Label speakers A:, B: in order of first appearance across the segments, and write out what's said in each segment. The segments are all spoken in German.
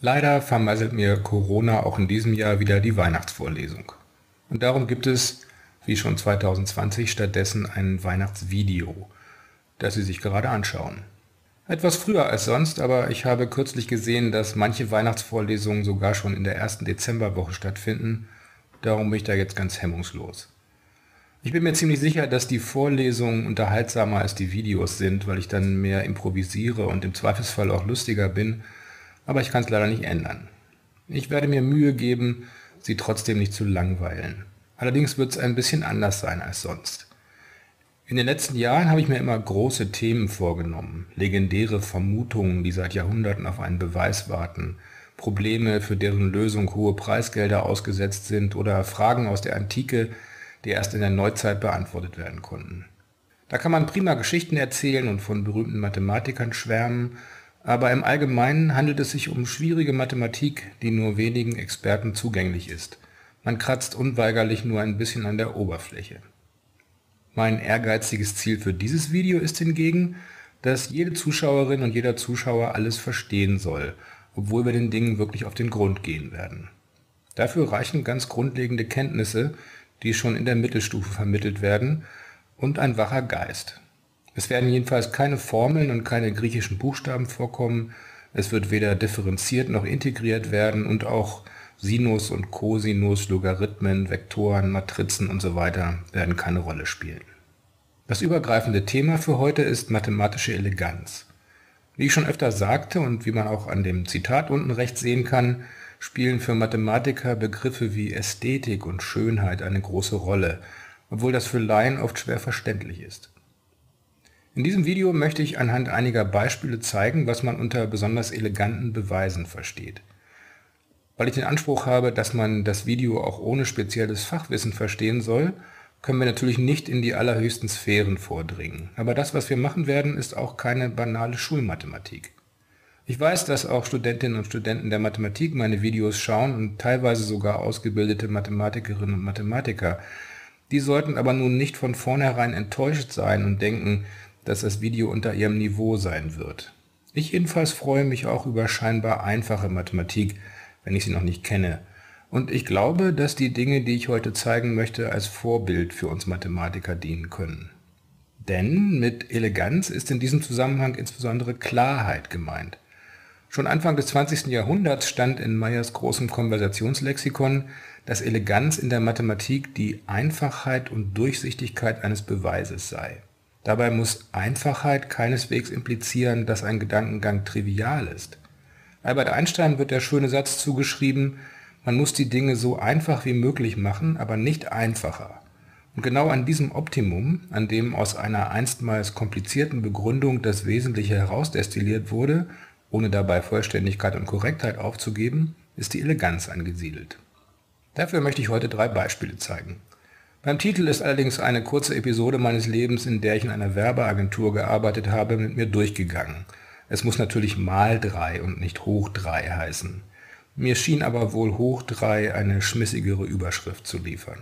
A: Leider vermasselt mir Corona auch in diesem Jahr wieder die Weihnachtsvorlesung. Und darum gibt es, wie schon 2020, stattdessen ein Weihnachtsvideo, das Sie sich gerade anschauen. Etwas früher als sonst, aber ich habe kürzlich gesehen, dass manche Weihnachtsvorlesungen sogar schon in der ersten Dezemberwoche stattfinden. Darum bin ich da jetzt ganz hemmungslos. Ich bin mir ziemlich sicher, dass die Vorlesungen unterhaltsamer als die Videos sind, weil ich dann mehr improvisiere und im Zweifelsfall auch lustiger bin, aber ich kann es leider nicht ändern. Ich werde mir Mühe geben, sie trotzdem nicht zu langweilen. Allerdings wird es ein bisschen anders sein als sonst. In den letzten Jahren habe ich mir immer große Themen vorgenommen, legendäre Vermutungen, die seit Jahrhunderten auf einen Beweis warten, Probleme, für deren Lösung hohe Preisgelder ausgesetzt sind oder Fragen aus der Antike, die erst in der Neuzeit beantwortet werden konnten. Da kann man prima Geschichten erzählen und von berühmten Mathematikern schwärmen, aber im Allgemeinen handelt es sich um schwierige Mathematik, die nur wenigen Experten zugänglich ist. Man kratzt unweigerlich nur ein bisschen an der Oberfläche. Mein ehrgeiziges Ziel für dieses Video ist hingegen, dass jede Zuschauerin und jeder Zuschauer alles verstehen soll, obwohl wir den Dingen wirklich auf den Grund gehen werden. Dafür reichen ganz grundlegende Kenntnisse, die schon in der Mittelstufe vermittelt werden, und ein wacher Geist. Es werden jedenfalls keine Formeln und keine griechischen Buchstaben vorkommen, es wird weder differenziert noch integriert werden und auch Sinus und Cosinus, Logarithmen, Vektoren, Matrizen und so weiter werden keine Rolle spielen. Das übergreifende Thema für heute ist mathematische Eleganz. Wie ich schon öfter sagte und wie man auch an dem Zitat unten rechts sehen kann, spielen für Mathematiker Begriffe wie Ästhetik und Schönheit eine große Rolle, obwohl das für Laien oft schwer verständlich ist. In diesem Video möchte ich anhand einiger Beispiele zeigen, was man unter besonders eleganten Beweisen versteht. Weil ich den Anspruch habe, dass man das Video auch ohne spezielles Fachwissen verstehen soll, können wir natürlich nicht in die allerhöchsten Sphären vordringen. Aber das, was wir machen werden, ist auch keine banale Schulmathematik. Ich weiß, dass auch Studentinnen und Studenten der Mathematik meine Videos schauen und teilweise sogar ausgebildete Mathematikerinnen und Mathematiker. Die sollten aber nun nicht von vornherein enttäuscht sein und denken, dass das Video unter ihrem Niveau sein wird. Ich jedenfalls freue mich auch über scheinbar einfache Mathematik, wenn ich sie noch nicht kenne. Und ich glaube, dass die Dinge, die ich heute zeigen möchte, als Vorbild für uns Mathematiker dienen können. Denn mit Eleganz ist in diesem Zusammenhang insbesondere Klarheit gemeint. Schon Anfang des 20. Jahrhunderts stand in Meyers großem Konversationslexikon, dass Eleganz in der Mathematik die Einfachheit und Durchsichtigkeit eines Beweises sei. Dabei muss Einfachheit keineswegs implizieren, dass ein Gedankengang trivial ist. Albert Einstein wird der schöne Satz zugeschrieben, man muss die Dinge so einfach wie möglich machen, aber nicht einfacher. Und genau an diesem Optimum, an dem aus einer einstmals komplizierten Begründung das Wesentliche herausdestilliert wurde, ohne dabei Vollständigkeit und Korrektheit aufzugeben, ist die Eleganz angesiedelt. Dafür möchte ich heute drei Beispiele zeigen. Beim Titel ist allerdings eine kurze Episode meines Lebens, in der ich in einer Werbeagentur gearbeitet habe, mit mir durchgegangen. Es muss natürlich mal 3 und nicht hoch 3 heißen. Mir schien aber wohl hoch 3 eine schmissigere Überschrift zu liefern.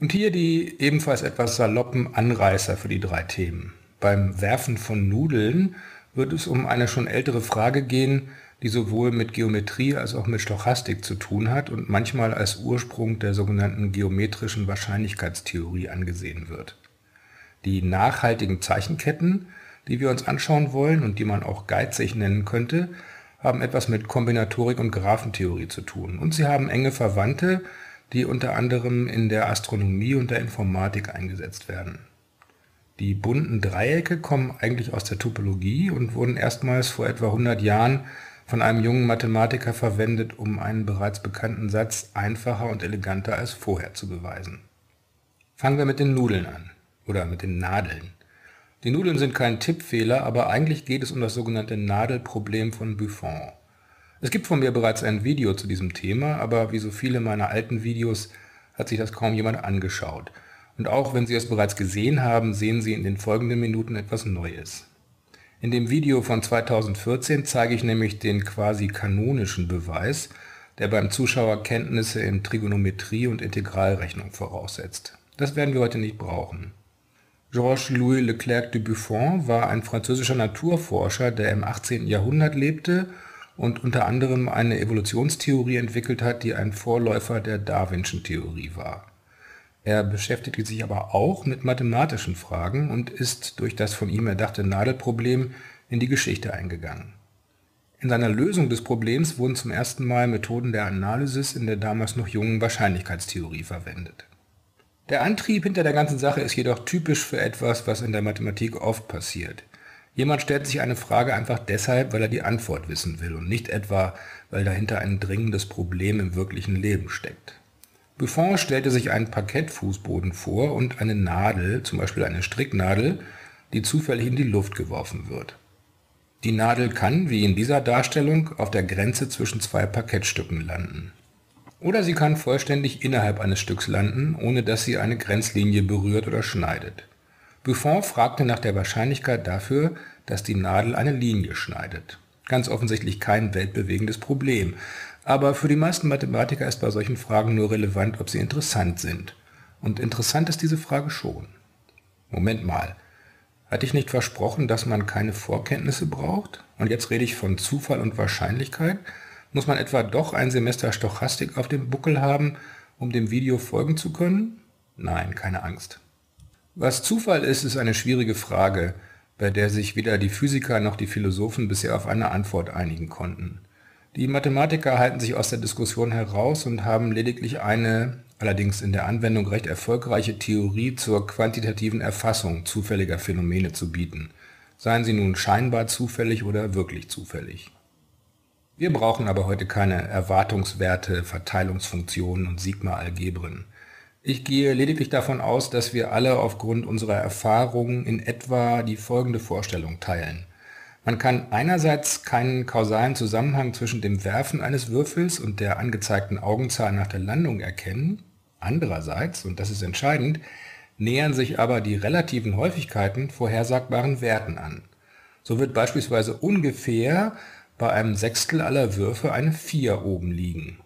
A: Und hier die ebenfalls etwas saloppen Anreißer für die drei Themen. Beim Werfen von Nudeln wird es um eine schon ältere Frage gehen, die sowohl mit Geometrie als auch mit Stochastik zu tun hat und manchmal als Ursprung der sogenannten geometrischen Wahrscheinlichkeitstheorie angesehen wird. Die nachhaltigen Zeichenketten, die wir uns anschauen wollen und die man auch geizig nennen könnte, haben etwas mit Kombinatorik und Graphentheorie zu tun und sie haben enge Verwandte, die unter anderem in der Astronomie und der Informatik eingesetzt werden die bunten Dreiecke kommen eigentlich aus der Topologie und wurden erstmals vor etwa 100 Jahren von einem jungen Mathematiker verwendet, um einen bereits bekannten Satz einfacher und eleganter als vorher zu beweisen. Fangen wir mit den Nudeln an oder mit den Nadeln. Die Nudeln sind kein Tippfehler, aber eigentlich geht es um das sogenannte Nadelproblem von Buffon. Es gibt von mir bereits ein Video zu diesem Thema, aber wie so viele meiner alten Videos hat sich das kaum jemand angeschaut. Und auch wenn Sie es bereits gesehen haben, sehen Sie in den folgenden Minuten etwas Neues. In dem Video von 2014 zeige ich nämlich den quasi kanonischen Beweis, der beim Zuschauer Kenntnisse in Trigonometrie und Integralrechnung voraussetzt. Das werden wir heute nicht brauchen. Georges-Louis Leclerc de Buffon war ein französischer Naturforscher, der im 18. Jahrhundert lebte und unter anderem eine Evolutionstheorie entwickelt hat, die ein Vorläufer der Darwinschen Theorie war. Er beschäftigte sich aber auch mit mathematischen Fragen und ist durch das von ihm erdachte Nadelproblem in die Geschichte eingegangen. In seiner Lösung des Problems wurden zum ersten Mal Methoden der Analysis in der damals noch jungen Wahrscheinlichkeitstheorie verwendet. Der Antrieb hinter der ganzen Sache ist jedoch typisch für etwas, was in der Mathematik oft passiert. Jemand stellt sich eine Frage einfach deshalb, weil er die Antwort wissen will und nicht etwa, weil dahinter ein dringendes Problem im wirklichen Leben steckt. Buffon stellte sich einen Parkettfußboden vor und eine Nadel, zum Beispiel eine Stricknadel, die zufällig in die Luft geworfen wird. Die Nadel kann, wie in dieser Darstellung, auf der Grenze zwischen zwei Parkettstücken landen. Oder sie kann vollständig innerhalb eines Stücks landen, ohne dass sie eine Grenzlinie berührt oder schneidet. Buffon fragte nach der Wahrscheinlichkeit dafür, dass die Nadel eine Linie schneidet. Ganz offensichtlich kein weltbewegendes Problem, aber für die meisten Mathematiker ist bei solchen Fragen nur relevant, ob sie interessant sind. Und interessant ist diese Frage schon. Moment mal, hatte ich nicht versprochen, dass man keine Vorkenntnisse braucht? Und jetzt rede ich von Zufall und Wahrscheinlichkeit? Muss man etwa doch ein Semester Stochastik auf dem Buckel haben, um dem Video folgen zu können? Nein, keine Angst. Was Zufall ist, ist eine schwierige Frage, bei der sich weder die Physiker noch die Philosophen bisher auf eine Antwort einigen konnten. Die Mathematiker halten sich aus der Diskussion heraus und haben lediglich eine, allerdings in der Anwendung recht erfolgreiche Theorie zur quantitativen Erfassung zufälliger Phänomene zu bieten, seien sie nun scheinbar zufällig oder wirklich zufällig. Wir brauchen aber heute keine Erwartungswerte, Verteilungsfunktionen und Sigma-Algebren. Ich gehe lediglich davon aus, dass wir alle aufgrund unserer Erfahrungen in etwa die folgende Vorstellung teilen. Man kann einerseits keinen kausalen Zusammenhang zwischen dem Werfen eines Würfels und der angezeigten Augenzahl nach der Landung erkennen. Andererseits, und das ist entscheidend, nähern sich aber die relativen Häufigkeiten vorhersagbaren Werten an. So wird beispielsweise ungefähr bei einem Sechstel aller Würfe eine 4 oben liegen.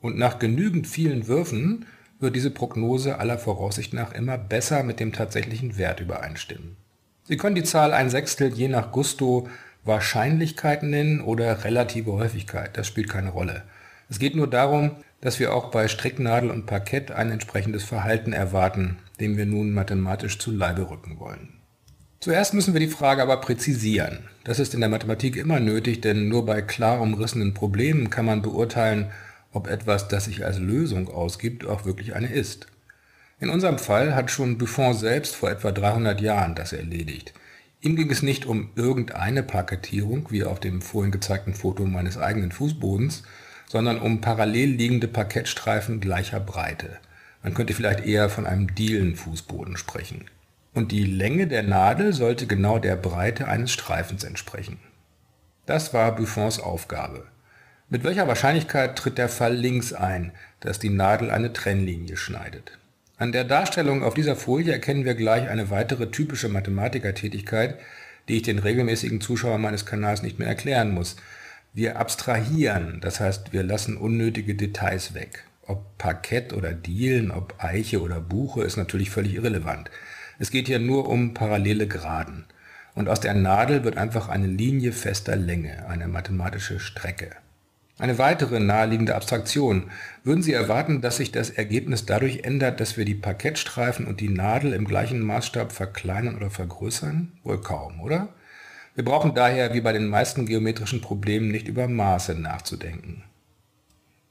A: Und nach genügend vielen Würfen wird diese Prognose aller Voraussicht nach immer besser mit dem tatsächlichen Wert übereinstimmen. Sie können die Zahl ein Sechstel je nach Gusto Wahrscheinlichkeit nennen oder relative Häufigkeit, das spielt keine Rolle. Es geht nur darum, dass wir auch bei Stricknadel und Parkett ein entsprechendes Verhalten erwarten, dem wir nun mathematisch zu Leibe rücken wollen. Zuerst müssen wir die Frage aber präzisieren. Das ist in der Mathematik immer nötig, denn nur bei klar umrissenen Problemen kann man beurteilen, ob etwas, das sich als Lösung ausgibt, auch wirklich eine ist. In unserem Fall hat schon Buffon selbst vor etwa 300 Jahren das erledigt. Ihm ging es nicht um irgendeine Parkettierung, wie auf dem vorhin gezeigten Foto meines eigenen Fußbodens, sondern um parallel liegende Parkettstreifen gleicher Breite. Man könnte vielleicht eher von einem Dielenfußboden sprechen. Und die Länge der Nadel sollte genau der Breite eines Streifens entsprechen. Das war Buffons Aufgabe. Mit welcher Wahrscheinlichkeit tritt der Fall links ein, dass die Nadel eine Trennlinie schneidet? An der Darstellung auf dieser Folie erkennen wir gleich eine weitere typische Mathematikertätigkeit, die ich den regelmäßigen Zuschauern meines Kanals nicht mehr erklären muss. Wir abstrahieren, das heißt, wir lassen unnötige Details weg. Ob Parkett oder Dielen, ob Eiche oder Buche, ist natürlich völlig irrelevant. Es geht hier nur um parallele Geraden. Und aus der Nadel wird einfach eine Linie fester Länge, eine mathematische Strecke. Eine weitere naheliegende Abstraktion. Würden Sie erwarten, dass sich das Ergebnis dadurch ändert, dass wir die Parkettstreifen und die Nadel im gleichen Maßstab verkleinern oder vergrößern? Wohl kaum, oder? Wir brauchen daher, wie bei den meisten geometrischen Problemen, nicht über Maße nachzudenken.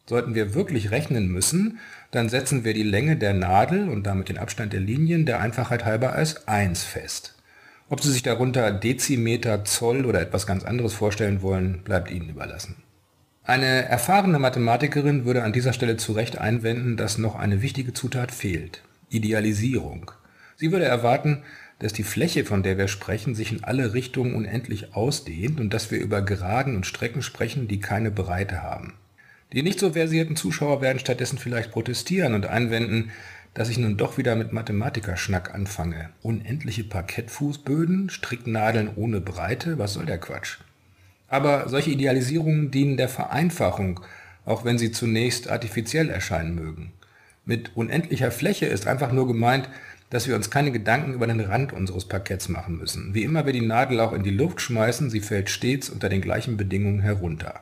A: Sollten wir wirklich rechnen müssen, dann setzen wir die Länge der Nadel und damit den Abstand der Linien der Einfachheit halber als 1 fest. Ob Sie sich darunter Dezimeter, Zoll oder etwas ganz anderes vorstellen wollen, bleibt Ihnen überlassen. Eine erfahrene Mathematikerin würde an dieser Stelle zu Recht einwenden, dass noch eine wichtige Zutat fehlt: Idealisierung. Sie würde erwarten, dass die Fläche, von der wir sprechen, sich in alle Richtungen unendlich ausdehnt und dass wir über Geraden und Strecken sprechen, die keine Breite haben. Die nicht so versierten Zuschauer werden stattdessen vielleicht protestieren und einwenden, dass ich nun doch wieder mit Mathematikerschnack anfange. Unendliche Parkettfußböden, Stricknadeln ohne Breite, was soll der Quatsch? Aber solche Idealisierungen dienen der Vereinfachung, auch wenn sie zunächst artifiziell erscheinen mögen. Mit unendlicher Fläche ist einfach nur gemeint, dass wir uns keine Gedanken über den Rand unseres Parketts machen müssen. Wie immer wir die Nadel auch in die Luft schmeißen, sie fällt stets unter den gleichen Bedingungen herunter.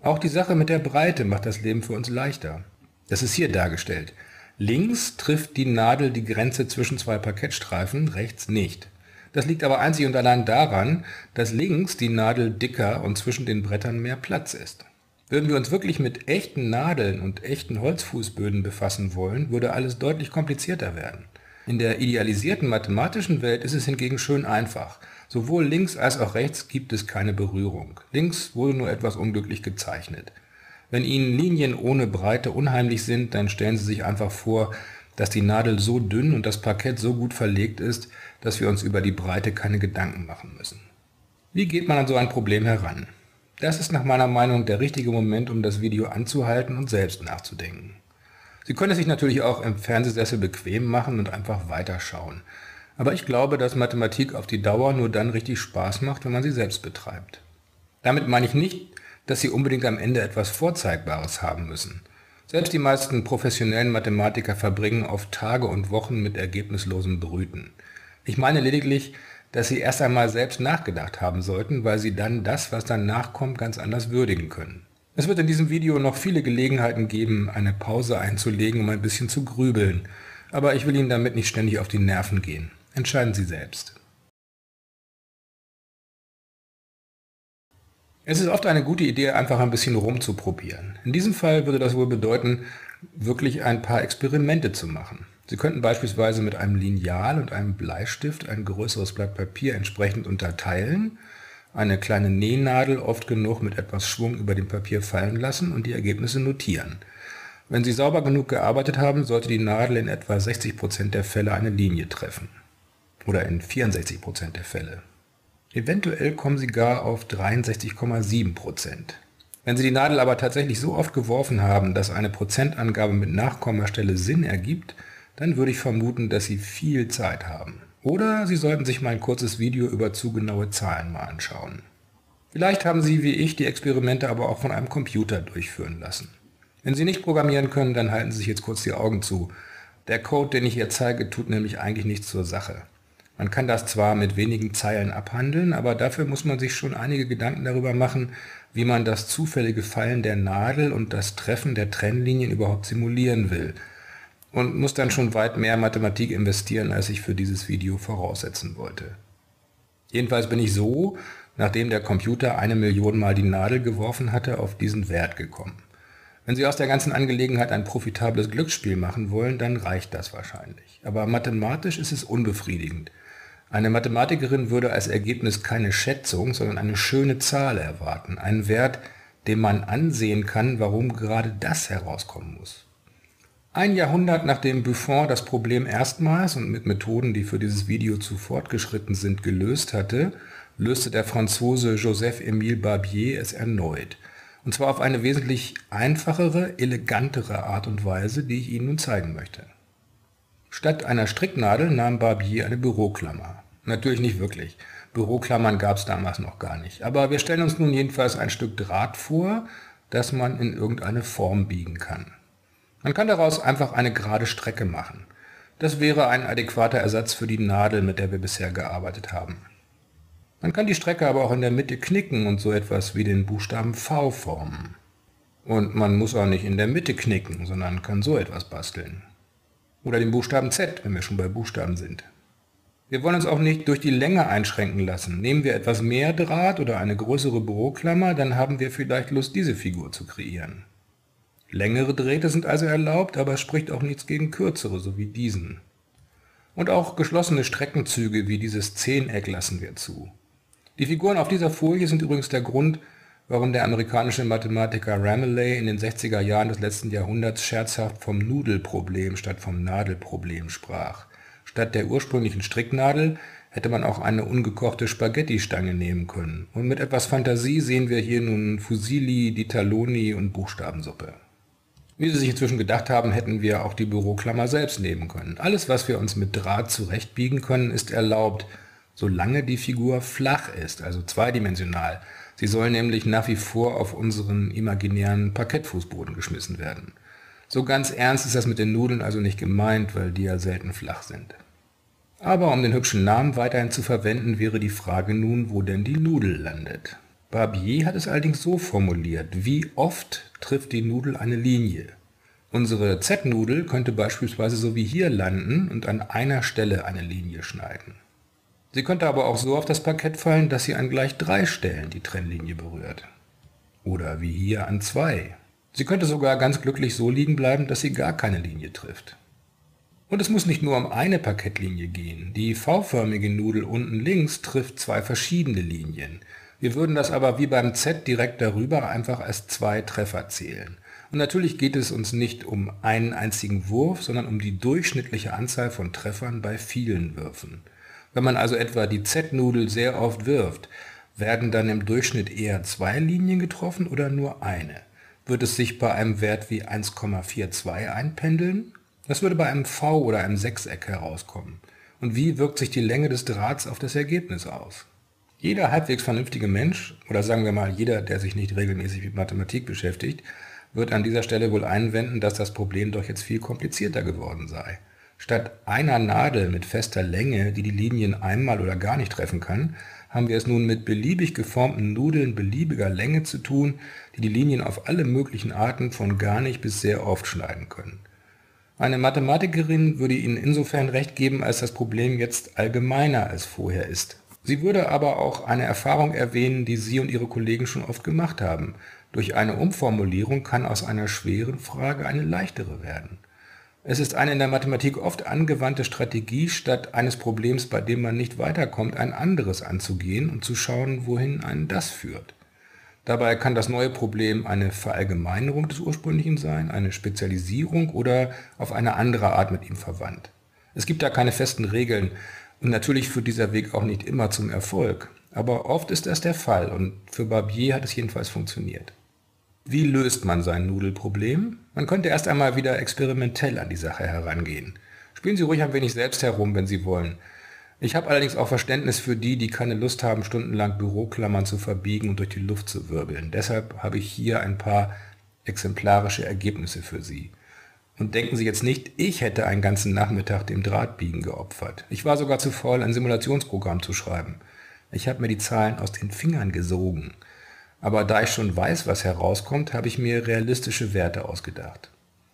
A: Auch die Sache mit der Breite macht das Leben für uns leichter. Das ist hier dargestellt. Links trifft die Nadel die Grenze zwischen zwei Parkettstreifen, rechts nicht. Das liegt aber einzig und allein daran, dass links die Nadel dicker und zwischen den Brettern mehr Platz ist. Würden wir uns wirklich mit echten Nadeln und echten Holzfußböden befassen wollen, würde alles deutlich komplizierter werden. In der idealisierten mathematischen Welt ist es hingegen schön einfach. Sowohl links als auch rechts gibt es keine Berührung. Links wurde nur etwas unglücklich gezeichnet. Wenn Ihnen Linien ohne Breite unheimlich sind, dann stellen Sie sich einfach vor, dass die Nadel so dünn und das Parkett so gut verlegt ist, dass wir uns über die Breite keine Gedanken machen müssen. Wie geht man an so ein Problem heran? Das ist nach meiner Meinung der richtige Moment, um das Video anzuhalten und selbst nachzudenken. Sie können es sich natürlich auch im Fernsehsessel bequem machen und einfach weiterschauen. Aber ich glaube, dass Mathematik auf die Dauer nur dann richtig Spaß macht, wenn man sie selbst betreibt. Damit meine ich nicht, dass Sie unbedingt am Ende etwas Vorzeigbares haben müssen. Selbst die meisten professionellen Mathematiker verbringen oft Tage und Wochen mit ergebnislosem Brüten. Ich meine lediglich, dass Sie erst einmal selbst nachgedacht haben sollten, weil Sie dann das, was danach kommt, ganz anders würdigen können. Es wird in diesem Video noch viele Gelegenheiten geben, eine Pause einzulegen, um ein bisschen zu grübeln, aber ich will Ihnen damit nicht ständig auf die Nerven gehen. Entscheiden Sie selbst. Es ist oft eine gute Idee, einfach ein bisschen rumzuprobieren. In diesem Fall würde das wohl bedeuten, wirklich ein paar Experimente zu machen. Sie könnten beispielsweise mit einem Lineal und einem Bleistift ein größeres Blatt Papier entsprechend unterteilen, eine kleine Nähnadel oft genug mit etwas Schwung über dem Papier fallen lassen und die Ergebnisse notieren. Wenn Sie sauber genug gearbeitet haben, sollte die Nadel in etwa 60% der Fälle eine Linie treffen. Oder in 64% der Fälle. Eventuell kommen sie gar auf 63,7 Prozent. Wenn Sie die Nadel aber tatsächlich so oft geworfen haben, dass eine Prozentangabe mit Nachkommastelle Sinn ergibt, dann würde ich vermuten, dass Sie viel Zeit haben. Oder Sie sollten sich mein kurzes Video über zu genaue Zahlen mal anschauen. Vielleicht haben Sie wie ich die Experimente aber auch von einem Computer durchführen lassen. Wenn Sie nicht programmieren können, dann halten Sie sich jetzt kurz die Augen zu. Der Code, den ich hier zeige, tut nämlich eigentlich nichts zur Sache. Man kann das zwar mit wenigen Zeilen abhandeln, aber dafür muss man sich schon einige Gedanken darüber machen, wie man das zufällige Fallen der Nadel und das Treffen der Trennlinien überhaupt simulieren will und muss dann schon weit mehr Mathematik investieren, als ich für dieses Video voraussetzen wollte. Jedenfalls bin ich so, nachdem der Computer eine Million Mal die Nadel geworfen hatte, auf diesen Wert gekommen. Wenn Sie aus der ganzen Angelegenheit ein profitables Glücksspiel machen wollen, dann reicht das wahrscheinlich. Aber mathematisch ist es unbefriedigend. Eine Mathematikerin würde als Ergebnis keine Schätzung, sondern eine schöne Zahl erwarten, einen Wert, dem man ansehen kann, warum gerade das herauskommen muss. Ein Jahrhundert nachdem Buffon das Problem erstmals und mit Methoden, die für dieses Video zu fortgeschritten sind, gelöst hatte, löste der Franzose Joseph-Émile Barbier es erneut. Und zwar auf eine wesentlich einfachere, elegantere Art und Weise, die ich Ihnen nun zeigen möchte. Statt einer Stricknadel nahm Barbier eine Büroklammer. Natürlich nicht wirklich. Büroklammern gab es damals noch gar nicht. Aber wir stellen uns nun jedenfalls ein Stück Draht vor, das man in irgendeine Form biegen kann. Man kann daraus einfach eine gerade Strecke machen. Das wäre ein adäquater Ersatz für die Nadel, mit der wir bisher gearbeitet haben. Man kann die Strecke aber auch in der Mitte knicken und so etwas wie den Buchstaben V formen. Und man muss auch nicht in der Mitte knicken, sondern kann so etwas basteln. Oder den Buchstaben Z, wenn wir schon bei Buchstaben sind. Wir wollen uns auch nicht durch die Länge einschränken lassen. Nehmen wir etwas mehr Draht oder eine größere Büroklammer, dann haben wir vielleicht Lust, diese Figur zu kreieren. Längere Drähte sind also erlaubt, aber es spricht auch nichts gegen kürzere, so wie diesen. Und auch geschlossene Streckenzüge wie dieses Zehneck lassen wir zu. Die Figuren auf dieser Folie sind übrigens der Grund, warum der amerikanische Mathematiker Ramelay in den 60er Jahren des letzten Jahrhunderts scherzhaft vom Nudelproblem statt vom Nadelproblem sprach. Statt der ursprünglichen Stricknadel hätte man auch eine ungekochte Spaghetti-Stange nehmen können. Und mit etwas Fantasie sehen wir hier nun Fusilli, Ditaloni und Buchstabensuppe. Wie Sie sich inzwischen gedacht haben, hätten wir auch die Büroklammer selbst nehmen können. Alles, was wir uns mit Draht zurechtbiegen können, ist erlaubt, solange die Figur flach ist, also zweidimensional. Sie soll nämlich nach wie vor auf unseren imaginären Parkettfußboden geschmissen werden. So ganz ernst ist das mit den Nudeln also nicht gemeint, weil die ja selten flach sind. Aber um den hübschen Namen weiterhin zu verwenden, wäre die Frage nun, wo denn die Nudel landet. Barbier hat es allerdings so formuliert, wie oft trifft die Nudel eine Linie. Unsere Z-Nudel könnte beispielsweise so wie hier landen und an einer Stelle eine Linie schneiden. Sie könnte aber auch so auf das Parkett fallen, dass sie an gleich drei Stellen die Trennlinie berührt. Oder wie hier an zwei. Sie könnte sogar ganz glücklich so liegen bleiben, dass sie gar keine Linie trifft. Und es muss nicht nur um eine Parkettlinie gehen. Die V-förmige Nudel unten links trifft zwei verschiedene Linien. Wir würden das aber wie beim Z direkt darüber einfach als zwei Treffer zählen. Und natürlich geht es uns nicht um einen einzigen Wurf, sondern um die durchschnittliche Anzahl von Treffern bei vielen Würfen. Wenn man also etwa die Z-Nudel sehr oft wirft, werden dann im Durchschnitt eher zwei Linien getroffen oder nur eine? Wird es sich bei einem Wert wie 1,42 einpendeln? Das würde bei einem V oder einem Sechseck herauskommen. Und wie wirkt sich die Länge des Drahts auf das Ergebnis aus? Jeder halbwegs vernünftige Mensch, oder sagen wir mal jeder, der sich nicht regelmäßig mit Mathematik beschäftigt, wird an dieser Stelle wohl einwenden, dass das Problem doch jetzt viel komplizierter geworden sei. Statt einer Nadel mit fester Länge, die die Linien einmal oder gar nicht treffen kann, haben wir es nun mit beliebig geformten Nudeln beliebiger Länge zu tun, die die Linien auf alle möglichen Arten von gar nicht bis sehr oft schneiden können. Eine Mathematikerin würde Ihnen insofern recht geben, als das Problem jetzt allgemeiner als vorher ist. Sie würde aber auch eine Erfahrung erwähnen, die Sie und Ihre Kollegen schon oft gemacht haben. Durch eine Umformulierung kann aus einer schweren Frage eine leichtere werden. Es ist eine in der Mathematik oft angewandte Strategie, statt eines Problems, bei dem man nicht weiterkommt, ein anderes anzugehen und zu schauen, wohin einen das führt. Dabei kann das neue Problem eine Verallgemeinerung des ursprünglichen sein, eine Spezialisierung oder auf eine andere Art mit ihm verwandt. Es gibt da keine festen Regeln natürlich führt dieser Weg auch nicht immer zum Erfolg. Aber oft ist das der Fall und für Barbier hat es jedenfalls funktioniert. Wie löst man sein Nudelproblem? Man könnte erst einmal wieder experimentell an die Sache herangehen. Spielen Sie ruhig ein wenig selbst herum, wenn Sie wollen. Ich habe allerdings auch Verständnis für die, die keine Lust haben, stundenlang Büroklammern zu verbiegen und durch die Luft zu wirbeln. Deshalb habe ich hier ein paar exemplarische Ergebnisse für Sie. Und denken Sie jetzt nicht, ich hätte einen ganzen Nachmittag dem Drahtbiegen geopfert. Ich war sogar zu faul, ein Simulationsprogramm zu schreiben. Ich habe mir die Zahlen aus den Fingern gesogen. Aber da ich schon weiß, was herauskommt, habe ich mir realistische Werte ausgedacht.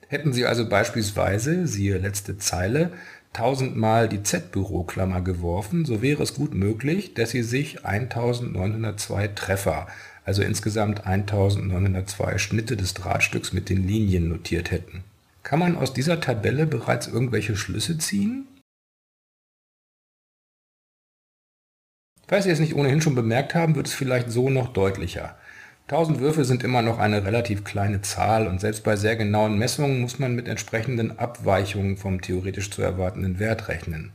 A: Hätten Sie also beispielsweise, siehe letzte Zeile, tausendmal die Z-Büroklammer geworfen, so wäre es gut möglich, dass Sie sich 1902 Treffer, also insgesamt 1902 Schnitte des Drahtstücks mit den Linien notiert hätten. Kann man aus dieser Tabelle bereits irgendwelche Schlüsse ziehen? Falls Sie es nicht ohnehin schon bemerkt haben, wird es vielleicht so noch deutlicher. 1000 Würfe sind immer noch eine relativ kleine Zahl und selbst bei sehr genauen Messungen muss man mit entsprechenden Abweichungen vom theoretisch zu erwartenden Wert rechnen.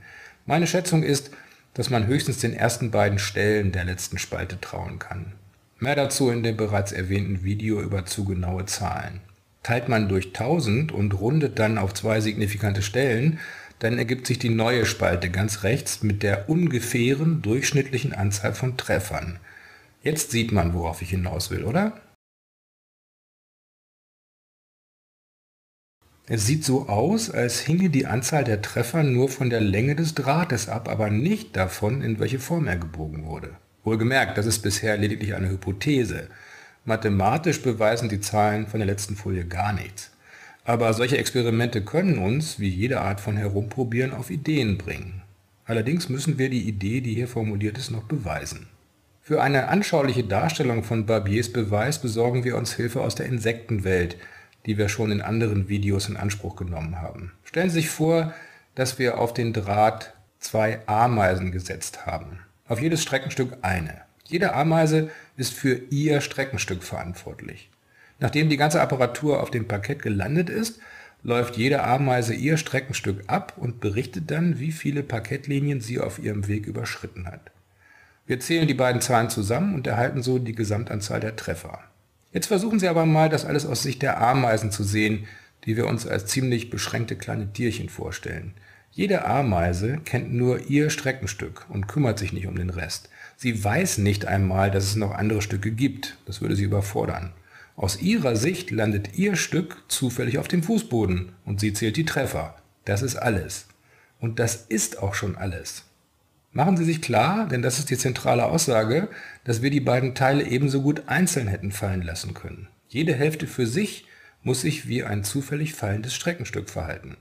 A: Meine Schätzung ist, dass man höchstens den ersten beiden Stellen der letzten Spalte trauen kann. Mehr dazu in dem bereits erwähnten Video über zu genaue Zahlen. Teilt man durch 1000 und rundet dann auf zwei signifikante Stellen, dann ergibt sich die neue Spalte ganz rechts mit der ungefähren durchschnittlichen Anzahl von Treffern. Jetzt sieht man, worauf ich hinaus will, oder? Es sieht so aus, als hinge die Anzahl der Treffer nur von der Länge des Drahtes ab, aber nicht davon, in welche Form er gebogen wurde. Wohlgemerkt, das ist bisher lediglich eine Hypothese. Mathematisch beweisen die Zahlen von der letzten Folie gar nichts. Aber solche Experimente können uns, wie jede Art von Herumprobieren, auf Ideen bringen. Allerdings müssen wir die Idee, die hier formuliert ist, noch beweisen. Für eine anschauliche Darstellung von Barbiers Beweis besorgen wir uns Hilfe aus der Insektenwelt, die wir schon in anderen Videos in Anspruch genommen haben. Stellen Sie sich vor, dass wir auf den Draht zwei Ameisen gesetzt haben. Auf jedes Streckenstück eine. Jede Ameise ist für ihr Streckenstück verantwortlich. Nachdem die ganze Apparatur auf dem Parkett gelandet ist, läuft jede Ameise ihr Streckenstück ab und berichtet dann, wie viele Parkettlinien sie auf ihrem Weg überschritten hat. Wir zählen die beiden Zahlen zusammen und erhalten so die Gesamtanzahl der Treffer. Jetzt versuchen Sie aber mal, das alles aus Sicht der Ameisen zu sehen, die wir uns als ziemlich beschränkte kleine Tierchen vorstellen. Jede Ameise kennt nur ihr Streckenstück und kümmert sich nicht um den Rest. Sie weiß nicht einmal, dass es noch andere Stücke gibt. Das würde sie überfordern. Aus ihrer Sicht landet ihr Stück zufällig auf dem Fußboden und sie zählt die Treffer. Das ist alles. Und das ist auch schon alles. Machen Sie sich klar, denn das ist die zentrale Aussage, dass wir die beiden Teile ebenso gut einzeln hätten fallen lassen können. Jede Hälfte für sich muss sich wie ein zufällig fallendes Streckenstück verhalten.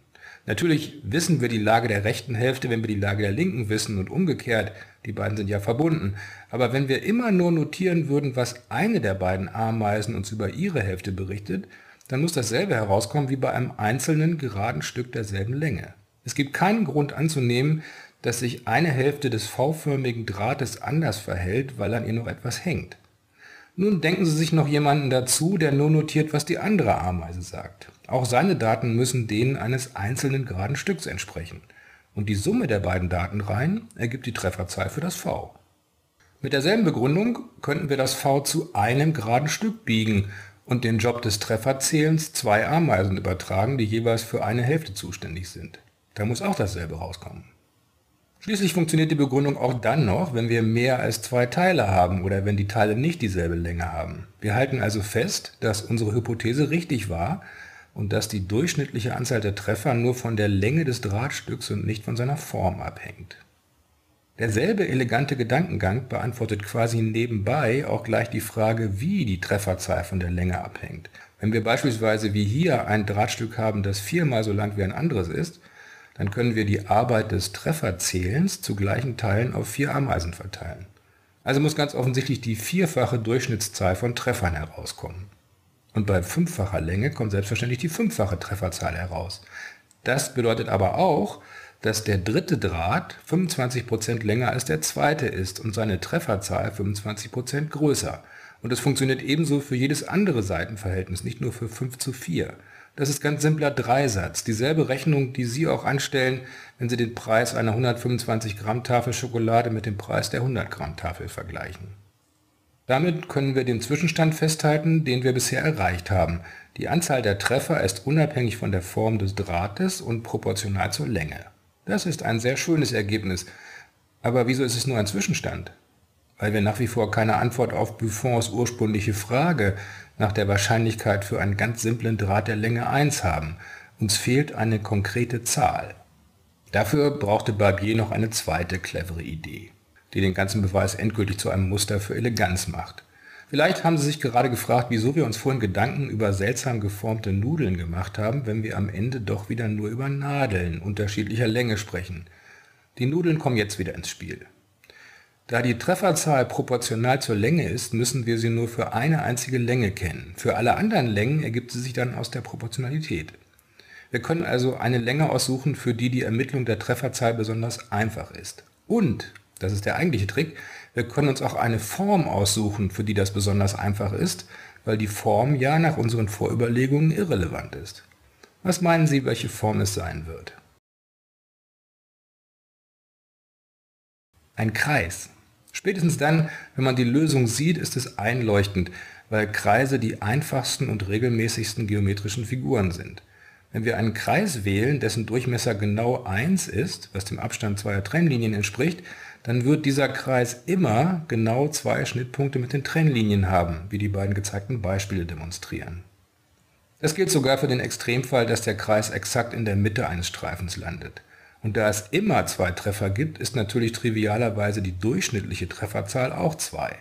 A: Natürlich wissen wir die Lage der rechten Hälfte, wenn wir die Lage der linken wissen und umgekehrt, die beiden sind ja verbunden. Aber wenn wir immer nur notieren würden, was eine der beiden Ameisen uns über ihre Hälfte berichtet, dann muss dasselbe herauskommen wie bei einem einzelnen geraden Stück derselben Länge. Es gibt keinen Grund anzunehmen, dass sich eine Hälfte des V-förmigen Drahtes anders verhält, weil an ihr noch etwas hängt. Nun denken Sie sich noch jemanden dazu, der nur notiert, was die andere Ameise sagt. Auch seine Daten müssen denen eines einzelnen geraden Stücks entsprechen. Und die Summe der beiden Datenreihen ergibt die Trefferzahl für das v. Mit derselben Begründung könnten wir das v zu einem geraden Stück biegen und den Job des Trefferzählens zwei Ameisen übertragen, die jeweils für eine Hälfte zuständig sind. Da muss auch dasselbe rauskommen. Schließlich funktioniert die Begründung auch dann noch, wenn wir mehr als zwei Teile haben oder wenn die Teile nicht dieselbe Länge haben. Wir halten also fest, dass unsere Hypothese richtig war und dass die durchschnittliche Anzahl der Treffer nur von der Länge des Drahtstücks und nicht von seiner Form abhängt. Derselbe elegante Gedankengang beantwortet quasi nebenbei auch gleich die Frage, wie die Trefferzahl von der Länge abhängt. Wenn wir beispielsweise wie hier ein Drahtstück haben, das viermal so lang wie ein anderes ist, dann können wir die Arbeit des Trefferzählens zu gleichen Teilen auf vier Ameisen verteilen. Also muss ganz offensichtlich die vierfache Durchschnittszahl von Treffern herauskommen. Und bei fünffacher Länge kommt selbstverständlich die fünffache Trefferzahl heraus. Das bedeutet aber auch, dass der dritte Draht 25% länger als der zweite ist und seine Trefferzahl 25% größer. Und es funktioniert ebenso für jedes andere Seitenverhältnis, nicht nur für 5 zu 4. Das ist ganz simpler Dreisatz. Dieselbe Rechnung, die Sie auch anstellen, wenn Sie den Preis einer 125 Gramm Tafel Schokolade mit dem Preis der 100 Gramm Tafel vergleichen. Damit können wir den Zwischenstand festhalten, den wir bisher erreicht haben. Die Anzahl der Treffer ist unabhängig von der Form des Drahtes und proportional zur Länge. Das ist ein sehr schönes Ergebnis. Aber wieso ist es nur ein Zwischenstand? Weil wir nach wie vor keine Antwort auf Buffons ursprüngliche Frage nach der Wahrscheinlichkeit für einen ganz simplen Draht der Länge 1 haben. Uns fehlt eine konkrete Zahl. Dafür brauchte Barbier noch eine zweite clevere Idee, die den ganzen Beweis endgültig zu einem Muster für Eleganz macht. Vielleicht haben Sie sich gerade gefragt, wieso wir uns vorhin Gedanken über seltsam geformte Nudeln gemacht haben, wenn wir am Ende doch wieder nur über Nadeln unterschiedlicher Länge sprechen. Die Nudeln kommen jetzt wieder ins Spiel. Da die Trefferzahl proportional zur Länge ist, müssen wir sie nur für eine einzige Länge kennen. Für alle anderen Längen ergibt sie sich dann aus der Proportionalität. Wir können also eine Länge aussuchen, für die die Ermittlung der Trefferzahl besonders einfach ist. Und, das ist der eigentliche Trick, wir können uns auch eine Form aussuchen, für die das besonders einfach ist, weil die Form ja nach unseren Vorüberlegungen irrelevant ist. Was meinen Sie, welche Form es sein wird? Ein Kreis. Spätestens dann, wenn man die Lösung sieht, ist es einleuchtend, weil Kreise die einfachsten und regelmäßigsten geometrischen Figuren sind. Wenn wir einen Kreis wählen, dessen Durchmesser genau 1 ist, was dem Abstand zweier Trennlinien entspricht, dann wird dieser Kreis immer genau zwei Schnittpunkte mit den Trennlinien haben, wie die beiden gezeigten Beispiele demonstrieren. Das gilt sogar für den Extremfall, dass der Kreis exakt in der Mitte eines Streifens landet. Und da es immer zwei Treffer gibt, ist natürlich trivialerweise die durchschnittliche Trefferzahl auch 2.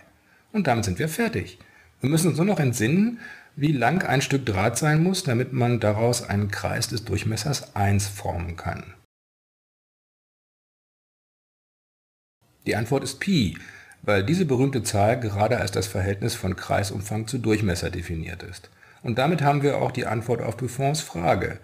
A: Und damit sind wir fertig. Wir müssen uns nur noch entsinnen, wie lang ein Stück Draht sein muss, damit man daraus einen Kreis des Durchmessers 1 formen kann. Die Antwort ist Pi, weil diese berühmte Zahl gerade als das Verhältnis von Kreisumfang zu Durchmesser definiert ist. Und damit haben wir auch die Antwort auf Buffons Frage.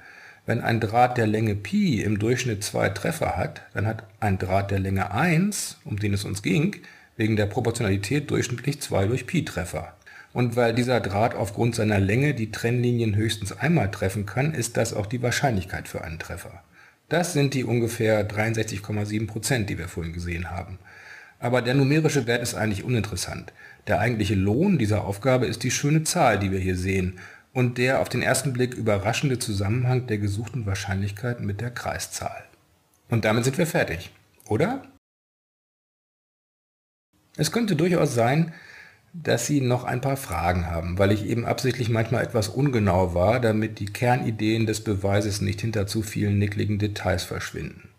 A: Wenn ein Draht der Länge Pi im Durchschnitt zwei Treffer hat, dann hat ein Draht der Länge 1, um den es uns ging, wegen der Proportionalität durchschnittlich zwei durch Pi Treffer. Und weil dieser Draht aufgrund seiner Länge die Trennlinien höchstens einmal treffen kann, ist das auch die Wahrscheinlichkeit für einen Treffer. Das sind die ungefähr 63,7 Prozent, die wir vorhin gesehen haben. Aber der numerische Wert ist eigentlich uninteressant. Der eigentliche Lohn dieser Aufgabe ist die schöne Zahl, die wir hier sehen und der auf den ersten Blick überraschende Zusammenhang der gesuchten Wahrscheinlichkeit mit der Kreiszahl. Und damit sind wir fertig, oder? Es könnte durchaus sein, dass Sie noch ein paar Fragen haben, weil ich eben absichtlich manchmal etwas ungenau war, damit die Kernideen des Beweises nicht hinter zu vielen nickligen Details verschwinden.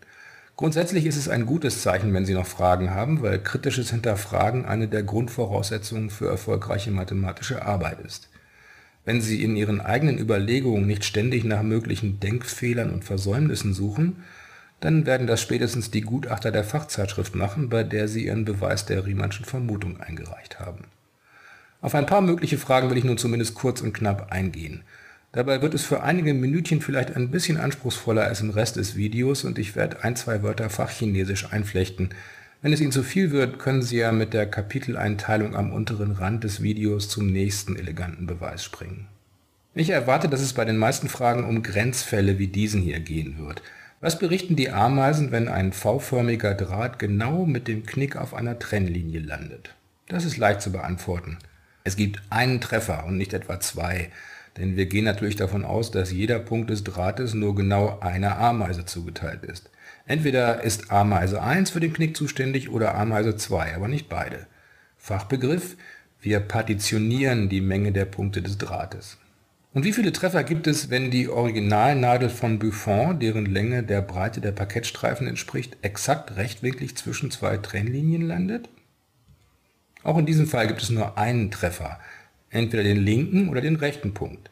A: Grundsätzlich ist es ein gutes Zeichen, wenn Sie noch Fragen haben, weil kritisches Hinterfragen eine der Grundvoraussetzungen für erfolgreiche mathematische Arbeit ist. Wenn Sie in Ihren eigenen Überlegungen nicht ständig nach möglichen Denkfehlern und Versäumnissen suchen, dann werden das spätestens die Gutachter der Fachzeitschrift machen, bei der Sie Ihren Beweis der Riemannschen Vermutung eingereicht haben. Auf ein paar mögliche Fragen will ich nun zumindest kurz und knapp eingehen. Dabei wird es für einige Minütchen vielleicht ein bisschen anspruchsvoller als im Rest des Videos und ich werde ein, zwei Wörter Fachchinesisch einflechten. Wenn es Ihnen zu viel wird, können Sie ja mit der Kapiteleinteilung am unteren Rand des Videos zum nächsten eleganten Beweis springen. Ich erwarte, dass es bei den meisten Fragen um Grenzfälle wie diesen hier gehen wird. Was berichten die Ameisen, wenn ein V-förmiger Draht genau mit dem Knick auf einer Trennlinie landet? Das ist leicht zu beantworten. Es gibt einen Treffer und nicht etwa zwei, denn wir gehen natürlich davon aus, dass jeder Punkt des Drahtes nur genau einer Ameise zugeteilt ist. Entweder ist Ameise 1 für den Knick zuständig oder Ameise 2, aber nicht beide. Fachbegriff, wir partitionieren die Menge der Punkte des Drahtes. Und wie viele Treffer gibt es, wenn die Originalnadel von Buffon, deren Länge der Breite der Parkettstreifen entspricht, exakt rechtwinklig zwischen zwei Trennlinien landet? Auch in diesem Fall gibt es nur einen Treffer, entweder den linken oder den rechten Punkt.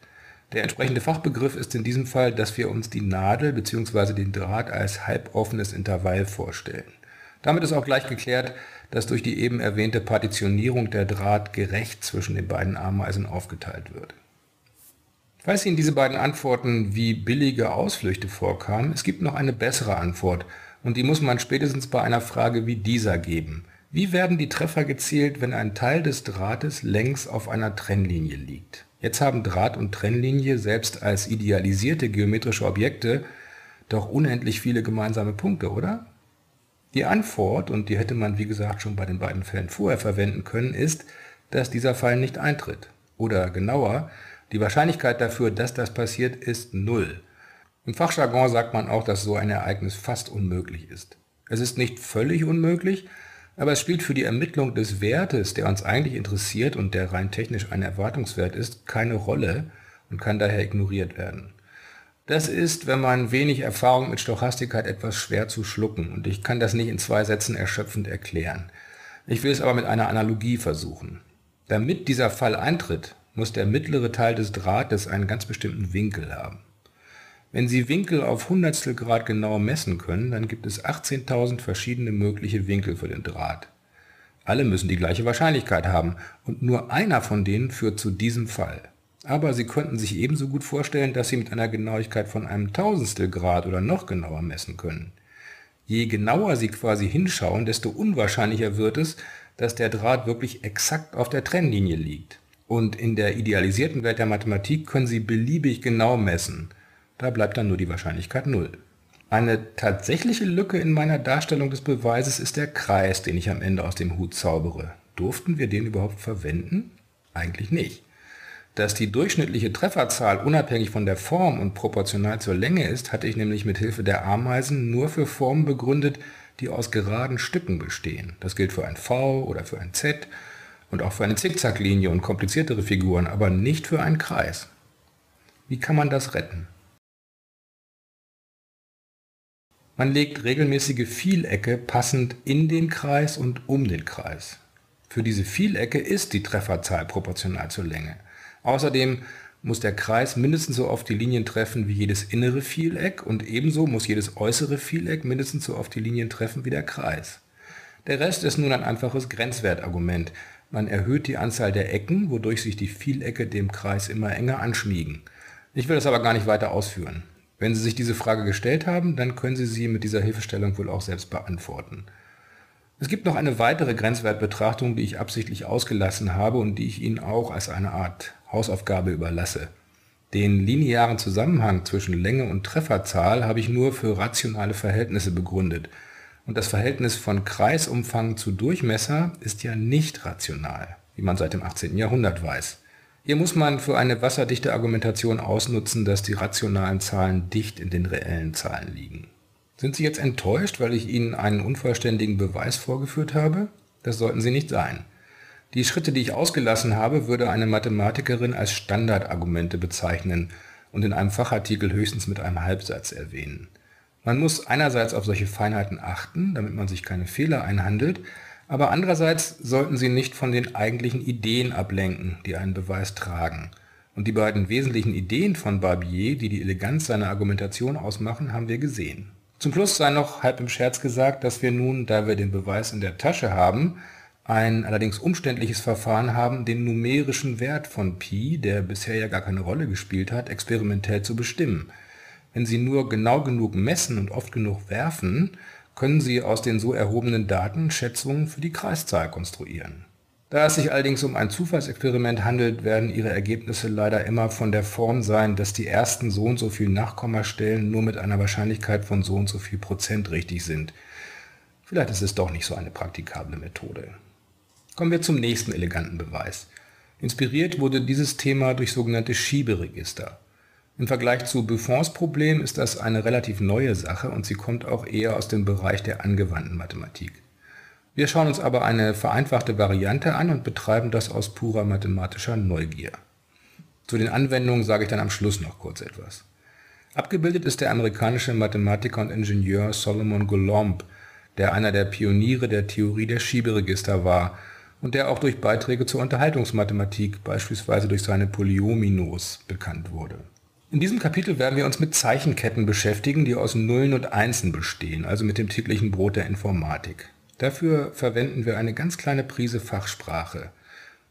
A: Der entsprechende Fachbegriff ist in diesem Fall, dass wir uns die Nadel bzw. den Draht als halboffenes Intervall vorstellen. Damit ist auch gleich geklärt, dass durch die eben erwähnte Partitionierung der Draht gerecht zwischen den beiden Ameisen aufgeteilt wird. Falls Ihnen diese beiden Antworten wie billige Ausflüchte vorkamen, es gibt noch eine bessere Antwort und die muss man spätestens bei einer Frage wie dieser geben. Wie werden die Treffer gezielt, wenn ein Teil des Drahtes längs auf einer Trennlinie liegt? Jetzt haben Draht und Trennlinie selbst als idealisierte geometrische Objekte doch unendlich viele gemeinsame Punkte, oder? Die Antwort, und die hätte man wie gesagt schon bei den beiden Fällen vorher verwenden können, ist, dass dieser Fall nicht eintritt. Oder genauer, die Wahrscheinlichkeit dafür, dass das passiert, ist null. Im Fachjargon sagt man auch, dass so ein Ereignis fast unmöglich ist. Es ist nicht völlig unmöglich, aber es spielt für die Ermittlung des Wertes, der uns eigentlich interessiert und der rein technisch ein Erwartungswert ist, keine Rolle und kann daher ignoriert werden. Das ist, wenn man wenig Erfahrung mit Stochastik hat, etwas schwer zu schlucken und ich kann das nicht in zwei Sätzen erschöpfend erklären. Ich will es aber mit einer Analogie versuchen. Damit dieser Fall eintritt, muss der mittlere Teil des Drahtes einen ganz bestimmten Winkel haben. Wenn Sie Winkel auf Hundertstel Grad genau messen können, dann gibt es 18.000 verschiedene mögliche Winkel für den Draht. Alle müssen die gleiche Wahrscheinlichkeit haben und nur einer von denen führt zu diesem Fall. Aber Sie könnten sich ebenso gut vorstellen, dass Sie mit einer Genauigkeit von einem Tausendstel Grad oder noch genauer messen können. Je genauer Sie quasi hinschauen, desto unwahrscheinlicher wird es, dass der Draht wirklich exakt auf der Trennlinie liegt. Und in der idealisierten Welt der Mathematik können Sie beliebig genau messen. Da bleibt dann nur die Wahrscheinlichkeit 0. Eine tatsächliche Lücke in meiner Darstellung des Beweises ist der Kreis, den ich am Ende aus dem Hut zaubere. Durften wir den überhaupt verwenden? Eigentlich nicht. Dass die durchschnittliche Trefferzahl unabhängig von der Form und proportional zur Länge ist, hatte ich nämlich mit Hilfe der Ameisen nur für Formen begründet, die aus geraden Stücken bestehen. Das gilt für ein V oder für ein Z und auch für eine Zickzacklinie und kompliziertere Figuren, aber nicht für einen Kreis. Wie kann man das retten? Man legt regelmäßige Vielecke passend in den Kreis und um den Kreis. Für diese Vielecke ist die Trefferzahl proportional zur Länge. Außerdem muss der Kreis mindestens so oft die Linien treffen wie jedes innere Vieleck und ebenso muss jedes äußere Vieleck mindestens so oft die Linien treffen wie der Kreis. Der Rest ist nun ein einfaches Grenzwertargument, man erhöht die Anzahl der Ecken, wodurch sich die Vielecke dem Kreis immer enger anschmiegen. Ich will das aber gar nicht weiter ausführen. Wenn Sie sich diese Frage gestellt haben, dann können Sie sie mit dieser Hilfestellung wohl auch selbst beantworten. Es gibt noch eine weitere Grenzwertbetrachtung, die ich absichtlich ausgelassen habe und die ich Ihnen auch als eine Art Hausaufgabe überlasse. Den linearen Zusammenhang zwischen Länge und Trefferzahl habe ich nur für rationale Verhältnisse begründet – und das Verhältnis von Kreisumfang zu Durchmesser ist ja nicht rational, wie man seit dem 18. Jahrhundert weiß. Hier muss man für eine wasserdichte Argumentation ausnutzen, dass die rationalen Zahlen dicht in den reellen Zahlen liegen. Sind Sie jetzt enttäuscht, weil ich Ihnen einen unvollständigen Beweis vorgeführt habe? Das sollten Sie nicht sein. Die Schritte, die ich ausgelassen habe, würde eine Mathematikerin als Standardargumente bezeichnen und in einem Fachartikel höchstens mit einem Halbsatz erwähnen. Man muss einerseits auf solche Feinheiten achten, damit man sich keine Fehler einhandelt, aber andererseits sollten sie nicht von den eigentlichen Ideen ablenken, die einen Beweis tragen. Und die beiden wesentlichen Ideen von Barbier, die die Eleganz seiner Argumentation ausmachen, haben wir gesehen. Zum Schluss sei noch halb im Scherz gesagt, dass wir nun, da wir den Beweis in der Tasche haben, ein allerdings umständliches Verfahren haben, den numerischen Wert von Pi, der bisher ja gar keine Rolle gespielt hat, experimentell zu bestimmen. Wenn Sie nur genau genug messen und oft genug werfen, können Sie aus den so erhobenen Daten Schätzungen für die Kreiszahl konstruieren. Da es sich allerdings um ein Zufallsexperiment handelt, werden Ihre Ergebnisse leider immer von der Form sein, dass die ersten so und so viel Nachkommastellen nur mit einer Wahrscheinlichkeit von so und so viel Prozent richtig sind. Vielleicht ist es doch nicht so eine praktikable Methode. Kommen wir zum nächsten eleganten Beweis. Inspiriert wurde dieses Thema durch sogenannte Schieberegister. Im Vergleich zu Buffons Problem ist das eine relativ neue Sache und sie kommt auch eher aus dem Bereich der angewandten Mathematik. Wir schauen uns aber eine vereinfachte Variante an und betreiben das aus purer mathematischer Neugier. Zu den Anwendungen sage ich dann am Schluss noch kurz etwas. Abgebildet ist der amerikanische Mathematiker und Ingenieur Solomon Golomb, der einer der Pioniere der Theorie der Schieberegister war und der auch durch Beiträge zur Unterhaltungsmathematik, beispielsweise durch seine Polyominos, bekannt wurde. In diesem Kapitel werden wir uns mit Zeichenketten beschäftigen, die aus Nullen und Einsen bestehen, also mit dem täglichen Brot der Informatik. Dafür verwenden wir eine ganz kleine Prise Fachsprache,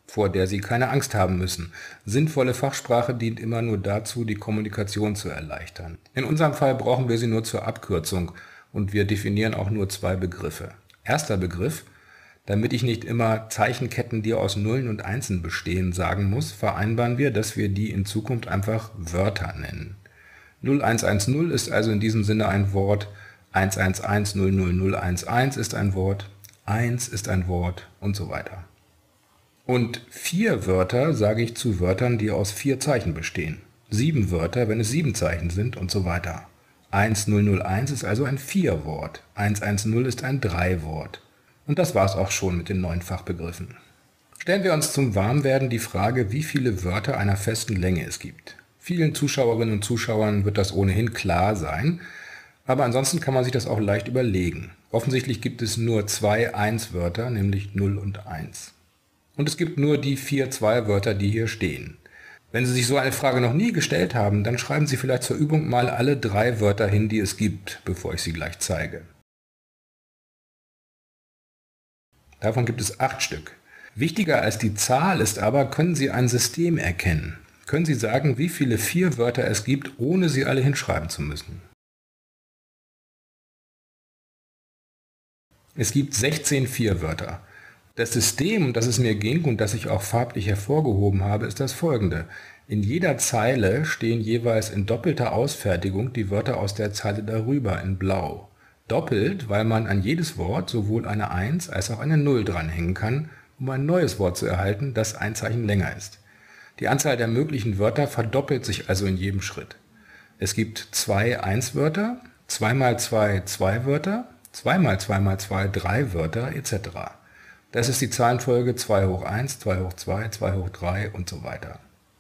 A: vor der Sie keine Angst haben müssen. Sinnvolle Fachsprache dient immer nur dazu, die Kommunikation zu erleichtern. In unserem Fall brauchen wir sie nur zur Abkürzung und wir definieren auch nur zwei Begriffe. Erster Begriff damit ich nicht immer Zeichenketten, die aus Nullen und Einsen bestehen, sagen muss, vereinbaren wir, dass wir die in Zukunft einfach Wörter nennen. 0110 ist also in diesem Sinne ein Wort, 1110011 ist ein Wort, 1 ist ein Wort und so weiter. Und vier Wörter sage ich zu Wörtern, die aus vier Zeichen bestehen. Sieben Wörter, wenn es sieben Zeichen sind und so weiter. 1001 ist also ein Vier-Wort, 110 ist ein Drei-Wort. Und das war es auch schon mit den neuen Fachbegriffen. Stellen wir uns zum Warmwerden die Frage, wie viele Wörter einer festen Länge es gibt. Vielen Zuschauerinnen und Zuschauern wird das ohnehin klar sein, aber ansonsten kann man sich das auch leicht überlegen. Offensichtlich gibt es nur zwei Eins-Wörter, nämlich 0 und 1. Und es gibt nur die vier Zwei-Wörter, die hier stehen. Wenn Sie sich so eine Frage noch nie gestellt haben, dann schreiben Sie vielleicht zur Übung mal alle drei Wörter hin, die es gibt, bevor ich sie gleich zeige. Davon gibt es acht Stück. Wichtiger als die Zahl ist aber, können Sie ein System erkennen. Können Sie sagen, wie viele vier Wörter es gibt, ohne sie alle hinschreiben zu müssen? Es gibt 16 Vierwörter. Das System, um das es mir ging und das ich auch farblich hervorgehoben habe, ist das folgende. In jeder Zeile stehen jeweils in doppelter Ausfertigung die Wörter aus der Zeile darüber in blau doppelt, weil man an jedes Wort sowohl eine 1 als auch eine 0 dranhängen kann, um ein neues Wort zu erhalten, das ein Zeichen länger ist. Die Anzahl der möglichen Wörter verdoppelt sich also in jedem Schritt. Es gibt zwei 1-Wörter, 2 mal 2 2 Wörter, 2 mal 2 mal 2 3 Wörter etc. Das ist die Zahlenfolge 2 hoch 1, 2 hoch 2, 2 hoch 3 und so weiter.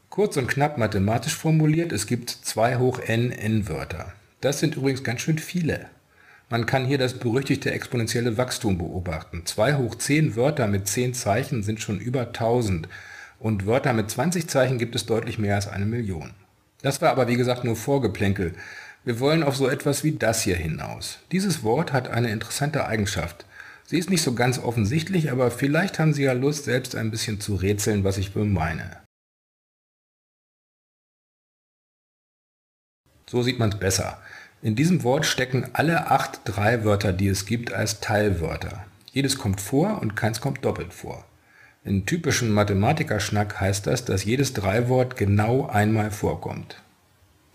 A: Kurz und knapp mathematisch formuliert, es gibt 2 hoch n n-Wörter. Das sind übrigens ganz schön viele. Man kann hier das berüchtigte exponentielle Wachstum beobachten. 2 hoch 10 Wörter mit 10 Zeichen sind schon über 1000 und Wörter mit 20 Zeichen gibt es deutlich mehr als eine Million. Das war aber wie gesagt nur Vorgeplänkel. Wir wollen auf so etwas wie das hier hinaus. Dieses Wort hat eine interessante Eigenschaft. Sie ist nicht so ganz offensichtlich, aber vielleicht haben Sie ja Lust, selbst ein bisschen zu rätseln, was ich meine. So sieht man es besser. In diesem Wort stecken alle acht Drei-Wörter, die es gibt, als Teilwörter. Jedes kommt vor und keins kommt doppelt vor. In typischen Mathematikerschnack heißt das, dass jedes Dreiwort genau einmal vorkommt.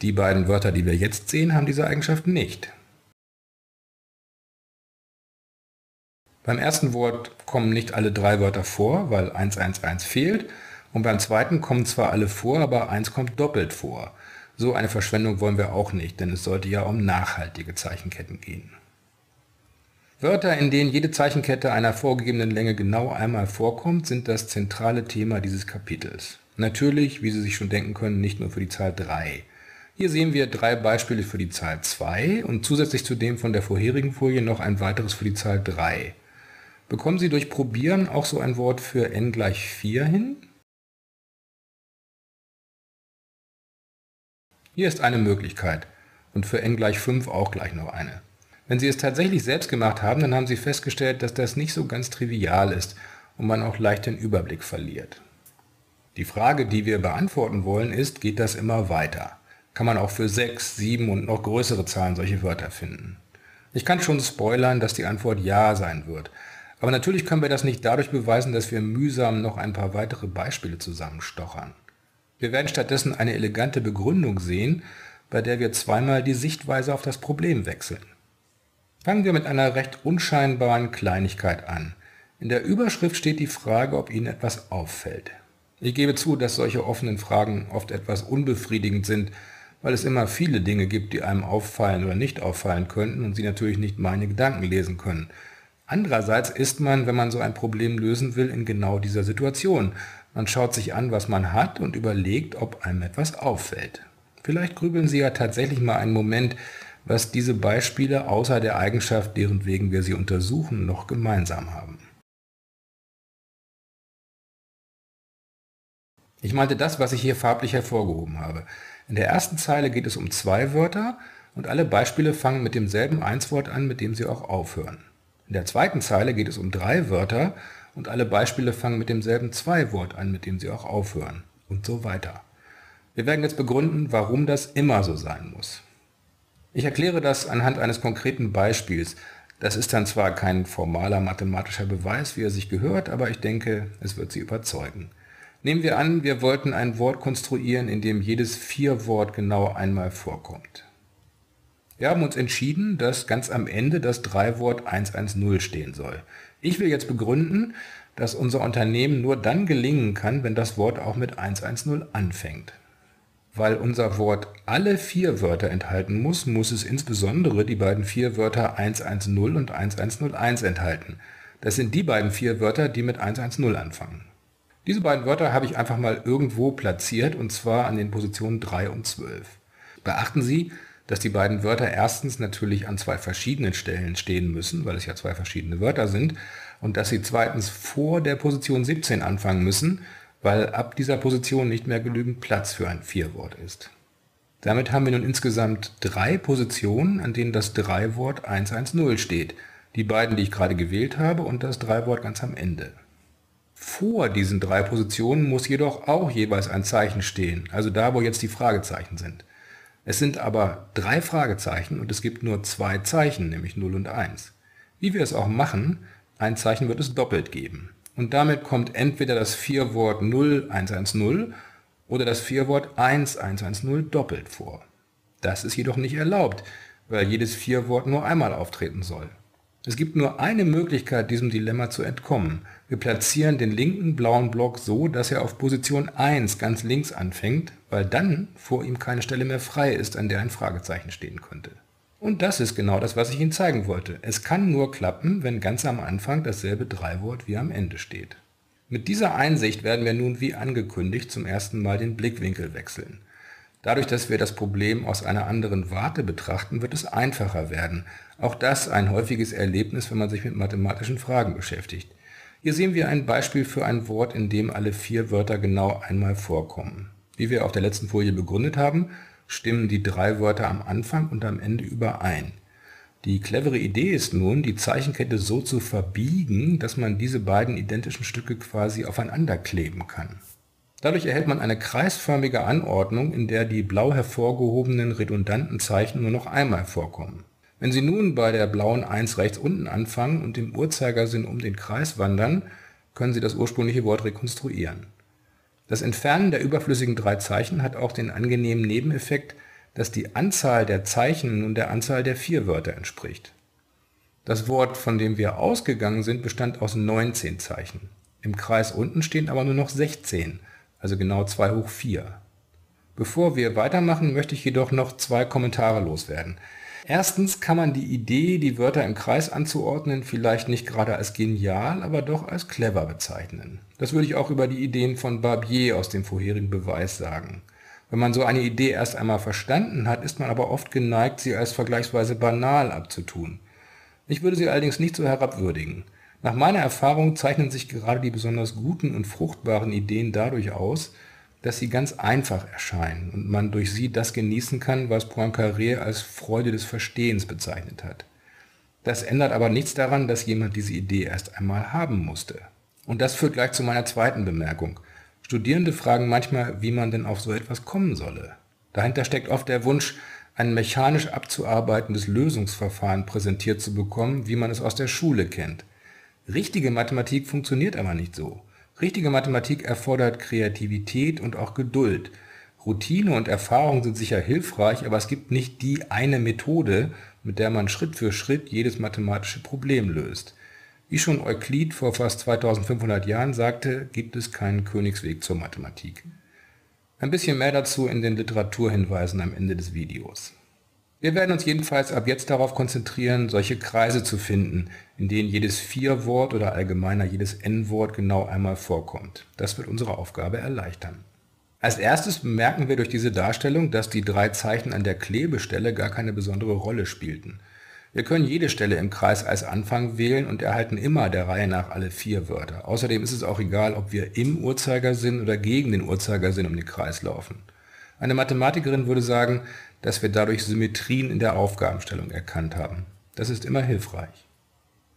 A: Die beiden Wörter, die wir jetzt sehen, haben diese Eigenschaft nicht. Beim ersten Wort kommen nicht alle drei Wörter vor, weil 111 fehlt. Und beim zweiten kommen zwar alle vor, aber eins kommt doppelt vor. So eine Verschwendung wollen wir auch nicht, denn es sollte ja um nachhaltige Zeichenketten gehen. Wörter, in denen jede Zeichenkette einer vorgegebenen Länge genau einmal vorkommt, sind das zentrale Thema dieses Kapitels. Natürlich, wie Sie sich schon denken können, nicht nur für die Zahl 3. Hier sehen wir drei Beispiele für die Zahl 2 und zusätzlich zu dem von der vorherigen Folie noch ein weiteres für die Zahl 3. Bekommen Sie durch Probieren auch so ein Wort für n gleich 4 hin? Hier ist eine Möglichkeit und für n gleich 5 auch gleich noch eine. Wenn Sie es tatsächlich selbst gemacht haben, dann haben Sie festgestellt, dass das nicht so ganz trivial ist und man auch leicht den Überblick verliert. Die Frage, die wir beantworten wollen, ist, geht das immer weiter? kann man auch für 6, 7 und noch größere Zahlen solche Wörter finden. Ich kann schon spoilern, dass die Antwort Ja sein wird. Aber natürlich können wir das nicht dadurch beweisen, dass wir mühsam noch ein paar weitere Beispiele zusammenstochern. Wir werden stattdessen eine elegante Begründung sehen, bei der wir zweimal die Sichtweise auf das Problem wechseln. Fangen wir mit einer recht unscheinbaren Kleinigkeit an. In der Überschrift steht die Frage, ob Ihnen etwas auffällt. Ich gebe zu, dass solche offenen Fragen oft etwas unbefriedigend sind, weil es immer viele Dinge gibt, die einem auffallen oder nicht auffallen könnten und Sie natürlich nicht meine Gedanken lesen können. Andererseits ist man, wenn man so ein Problem lösen will, in genau dieser Situation. Man schaut sich an, was man hat und überlegt, ob einem etwas auffällt. Vielleicht grübeln Sie ja tatsächlich mal einen Moment, was diese Beispiele außer der Eigenschaft, deren wegen wir sie untersuchen, noch gemeinsam haben. Ich meinte das, was ich hier farblich hervorgehoben habe. In der ersten Zeile geht es um zwei Wörter und alle Beispiele fangen mit demselben Einswort an, mit dem sie auch aufhören. In der zweiten Zeile geht es um drei Wörter und alle Beispiele fangen mit demselben Zweiwort an, mit dem sie auch aufhören und so weiter. Wir werden jetzt begründen, warum das immer so sein muss. Ich erkläre das anhand eines konkreten Beispiels. Das ist dann zwar kein formaler mathematischer Beweis, wie er sich gehört, aber ich denke, es wird Sie überzeugen. Nehmen wir an, wir wollten ein Wort konstruieren, in dem jedes Vier-Wort genau einmal vorkommt. Wir haben uns entschieden, dass ganz am Ende das Drei-Wort 110 stehen soll. Ich will jetzt begründen, dass unser Unternehmen nur dann gelingen kann, wenn das Wort auch mit 110 anfängt. Weil unser Wort alle vier Wörter enthalten muss, muss es insbesondere die beiden vier Wörter 110 und 1101 enthalten. Das sind die beiden vier Wörter, die mit 110 anfangen. Diese beiden Wörter habe ich einfach mal irgendwo platziert und zwar an den Positionen 3 und 12. Beachten Sie, dass die beiden Wörter erstens natürlich an zwei verschiedenen Stellen stehen müssen, weil es ja zwei verschiedene Wörter sind, und dass sie zweitens vor der Position 17 anfangen müssen, weil ab dieser Position nicht mehr genügend Platz für ein Vierwort ist. Damit haben wir nun insgesamt drei Positionen, an denen das Dreiwort 110 steht, die beiden, die ich gerade gewählt habe, und das Dreiwort ganz am Ende. Vor diesen drei Positionen muss jedoch auch jeweils ein Zeichen stehen, also da, wo jetzt die Fragezeichen sind. Es sind aber drei Fragezeichen und es gibt nur zwei Zeichen, nämlich 0 und 1. Wie wir es auch machen, ein Zeichen wird es doppelt geben. Und damit kommt entweder das Vierwort 0110 oder das Vierwort 1110 doppelt vor. Das ist jedoch nicht erlaubt, weil jedes Vierwort nur einmal auftreten soll. Es gibt nur eine Möglichkeit, diesem Dilemma zu entkommen. Wir platzieren den linken blauen Block so, dass er auf Position 1 ganz links anfängt, weil dann vor ihm keine Stelle mehr frei ist, an der ein Fragezeichen stehen könnte. Und das ist genau das, was ich Ihnen zeigen wollte. Es kann nur klappen, wenn ganz am Anfang dasselbe Dreiwort wie am Ende steht. Mit dieser Einsicht werden wir nun wie angekündigt zum ersten Mal den Blickwinkel wechseln. Dadurch, dass wir das Problem aus einer anderen Warte betrachten, wird es einfacher werden. Auch das ein häufiges Erlebnis, wenn man sich mit mathematischen Fragen beschäftigt. Hier sehen wir ein Beispiel für ein Wort, in dem alle vier Wörter genau einmal vorkommen. Wie wir auf der letzten Folie begründet haben, stimmen die drei Wörter am Anfang und am Ende überein. Die clevere Idee ist nun, die Zeichenkette so zu verbiegen, dass man diese beiden identischen Stücke quasi aufeinander kleben kann. Dadurch erhält man eine kreisförmige Anordnung, in der die blau hervorgehobenen redundanten Zeichen nur noch einmal vorkommen. Wenn Sie nun bei der blauen 1 rechts unten anfangen und im Uhrzeigersinn um den Kreis wandern, können Sie das ursprüngliche Wort rekonstruieren. Das Entfernen der überflüssigen drei Zeichen hat auch den angenehmen Nebeneffekt, dass die Anzahl der Zeichen nun der Anzahl der vier Wörter entspricht. Das Wort, von dem wir ausgegangen sind, bestand aus 19 Zeichen. Im Kreis unten stehen aber nur noch 16 also genau 2 hoch 4. Bevor wir weitermachen, möchte ich jedoch noch zwei Kommentare loswerden. Erstens kann man die Idee, die Wörter im Kreis anzuordnen, vielleicht nicht gerade als genial, aber doch als clever bezeichnen. Das würde ich auch über die Ideen von Barbier aus dem vorherigen Beweis sagen. Wenn man so eine Idee erst einmal verstanden hat, ist man aber oft geneigt, sie als vergleichsweise banal abzutun. Ich würde sie allerdings nicht so herabwürdigen. Nach meiner Erfahrung zeichnen sich gerade die besonders guten und fruchtbaren Ideen dadurch aus, dass sie ganz einfach erscheinen und man durch sie das genießen kann, was Poincaré als Freude des Verstehens bezeichnet hat. Das ändert aber nichts daran, dass jemand diese Idee erst einmal haben musste. Und das führt gleich zu meiner zweiten Bemerkung. Studierende fragen manchmal, wie man denn auf so etwas kommen solle. Dahinter steckt oft der Wunsch, ein mechanisch abzuarbeitendes Lösungsverfahren präsentiert zu bekommen, wie man es aus der Schule kennt. Richtige Mathematik funktioniert aber nicht so. Richtige Mathematik erfordert Kreativität und auch Geduld. Routine und Erfahrung sind sicher hilfreich, aber es gibt nicht die eine Methode, mit der man Schritt für Schritt jedes mathematische Problem löst. Wie schon Euklid vor fast 2500 Jahren sagte, gibt es keinen Königsweg zur Mathematik. Ein bisschen mehr dazu in den Literaturhinweisen am Ende des Videos. Wir werden uns jedenfalls ab jetzt darauf konzentrieren, solche Kreise zu finden, in denen jedes Vier-Wort oder allgemeiner jedes N-Wort genau einmal vorkommt. Das wird unsere Aufgabe erleichtern. Als erstes bemerken wir durch diese Darstellung, dass die drei Zeichen an der Klebestelle gar keine besondere Rolle spielten. Wir können jede Stelle im Kreis als Anfang wählen und erhalten immer der Reihe nach alle vier Wörter. Außerdem ist es auch egal, ob wir im Uhrzeigersinn oder gegen den Uhrzeigersinn um den Kreis laufen. Eine Mathematikerin würde sagen, dass wir dadurch Symmetrien in der Aufgabenstellung erkannt haben. Das ist immer hilfreich.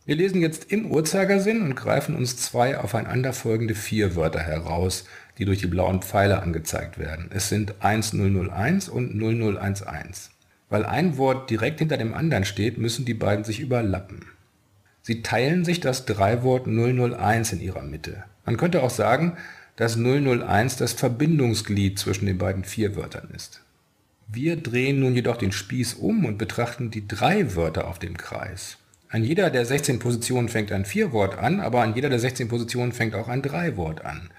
A: Wir lesen jetzt im Uhrzeigersinn und greifen uns zwei aufeinanderfolgende vier Wörter heraus, die durch die blauen Pfeile angezeigt werden. Es sind 1001 und 0011. Weil ein Wort direkt hinter dem anderen steht, müssen die beiden sich überlappen. Sie teilen sich das Dreiwort 001 in ihrer Mitte. Man könnte auch sagen, dass 001 das Verbindungsglied zwischen den beiden Vierwörtern ist. Wir drehen nun jedoch den Spieß um und betrachten die drei Wörter auf dem Kreis. An jeder der 16 Positionen fängt ein Vierwort an, aber an jeder der 16 Positionen fängt auch ein Dreiwort an.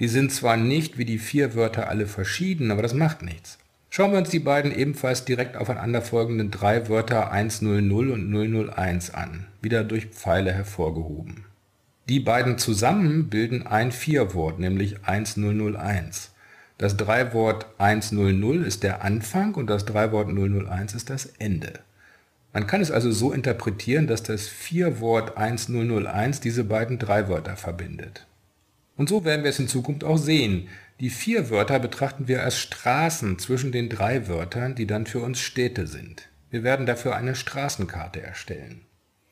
A: Die sind zwar nicht wie die vier Wörter alle verschieden, aber das macht nichts. Schauen wir uns die beiden ebenfalls direkt aufeinanderfolgenden drei Wörter 100 und 001 an, wieder durch Pfeile hervorgehoben. Die beiden zusammen bilden ein Vierwort, nämlich 1001. Das Dreiwort 100 ist der Anfang und das Dreiwort 001 ist das Ende. Man kann es also so interpretieren, dass das Vierwort 1001 diese beiden Dreiwörter verbindet. Und so werden wir es in Zukunft auch sehen. Die vier Wörter betrachten wir als Straßen zwischen den drei Wörtern, die dann für uns Städte sind. Wir werden dafür eine Straßenkarte erstellen.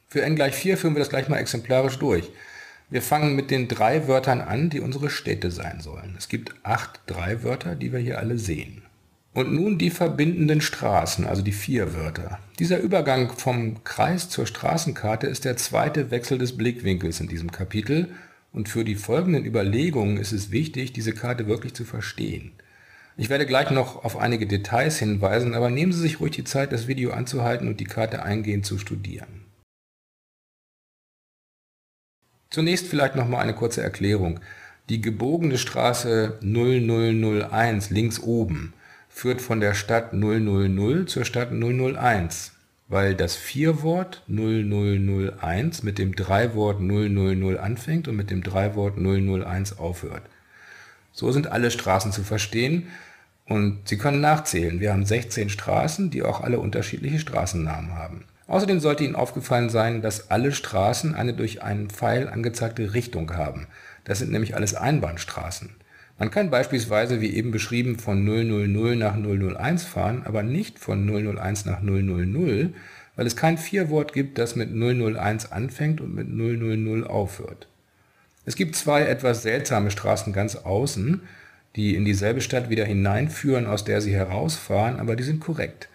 A: Für n gleich 4 führen wir das gleich mal exemplarisch durch. Wir fangen mit den drei Wörtern an, die unsere Städte sein sollen. Es gibt acht Dreiwörter, die wir hier alle sehen. Und nun die verbindenden Straßen, also die vier Wörter. Dieser Übergang vom Kreis zur Straßenkarte ist der zweite Wechsel des Blickwinkels in diesem Kapitel und für die folgenden Überlegungen ist es wichtig, diese Karte wirklich zu verstehen. Ich werde gleich noch auf einige Details hinweisen, aber nehmen Sie sich ruhig die Zeit, das Video anzuhalten und die Karte eingehend zu studieren. Zunächst vielleicht noch mal eine kurze Erklärung. Die gebogene Straße 0001 links oben führt von der Stadt 000 zur Stadt 001 weil das Vierwort 0001 mit dem Dreiwort 000 anfängt und mit dem Dreiwort 001 aufhört. So sind alle Straßen zu verstehen und Sie können nachzählen. Wir haben 16 Straßen, die auch alle unterschiedliche Straßennamen haben. Außerdem sollte Ihnen aufgefallen sein, dass alle Straßen eine durch einen Pfeil angezeigte Richtung haben. Das sind nämlich alles Einbahnstraßen. Man kann beispielsweise, wie eben beschrieben, von 000 nach 001 fahren, aber nicht von 001 nach 000, weil es kein Vierwort gibt, das mit 001 anfängt und mit 000 aufhört. Es gibt zwei etwas seltsame Straßen ganz außen, die in dieselbe Stadt wieder hineinführen, aus der sie herausfahren, aber die sind korrekt.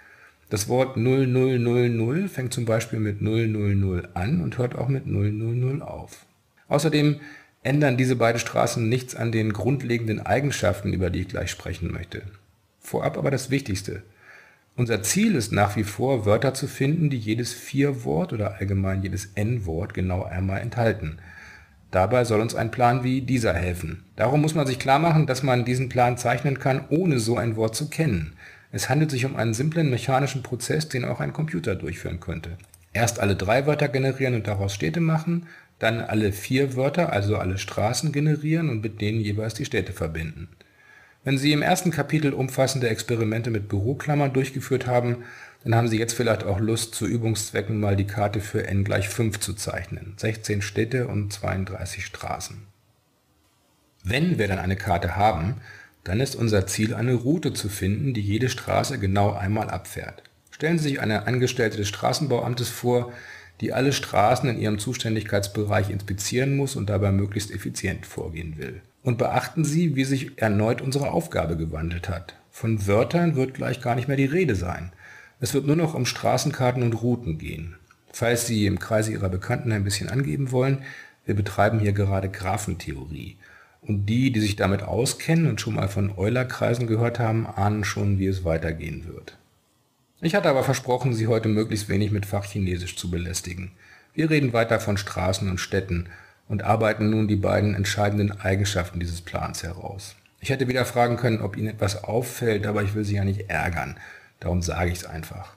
A: Das Wort 0000 fängt zum Beispiel mit 000 an und hört auch mit 000 auf. Außerdem ändern diese beiden Straßen nichts an den grundlegenden Eigenschaften, über die ich gleich sprechen möchte. Vorab aber das Wichtigste. Unser Ziel ist nach wie vor, Wörter zu finden, die jedes Vier-Wort oder allgemein jedes N-Wort genau einmal enthalten. Dabei soll uns ein Plan wie dieser helfen. Darum muss man sich klar machen, dass man diesen Plan zeichnen kann, ohne so ein Wort zu kennen. Es handelt sich um einen simplen mechanischen Prozess, den auch ein Computer durchführen könnte. Erst alle drei Wörter generieren und daraus Städte machen, dann alle vier Wörter, also alle Straßen generieren und mit denen jeweils die Städte verbinden. Wenn Sie im ersten Kapitel umfassende Experimente mit Büroklammern durchgeführt haben, dann haben Sie jetzt vielleicht auch Lust, zu Übungszwecken mal die Karte für n gleich 5 zu zeichnen. 16 Städte und 32 Straßen. Wenn wir dann eine Karte haben, dann ist unser Ziel, eine Route zu finden, die jede Straße genau einmal abfährt. Stellen Sie sich eine Angestellte des Straßenbauamtes vor, die alle Straßen in ihrem Zuständigkeitsbereich inspizieren muss und dabei möglichst effizient vorgehen will. Und beachten Sie, wie sich erneut unsere Aufgabe gewandelt hat. Von Wörtern wird gleich gar nicht mehr die Rede sein. Es wird nur noch um Straßenkarten und Routen gehen. Falls Sie im Kreise Ihrer Bekannten ein bisschen angeben wollen, wir betreiben hier gerade Graphentheorie. Und die, die sich damit auskennen und schon mal von Eulerkreisen gehört haben, ahnen schon, wie es weitergehen wird. Ich hatte aber versprochen, Sie heute möglichst wenig mit Fachchinesisch zu belästigen. Wir reden weiter von Straßen und Städten und arbeiten nun die beiden entscheidenden Eigenschaften dieses Plans heraus. Ich hätte wieder fragen können, ob Ihnen etwas auffällt, aber ich will Sie ja nicht ärgern. Darum sage ich es einfach.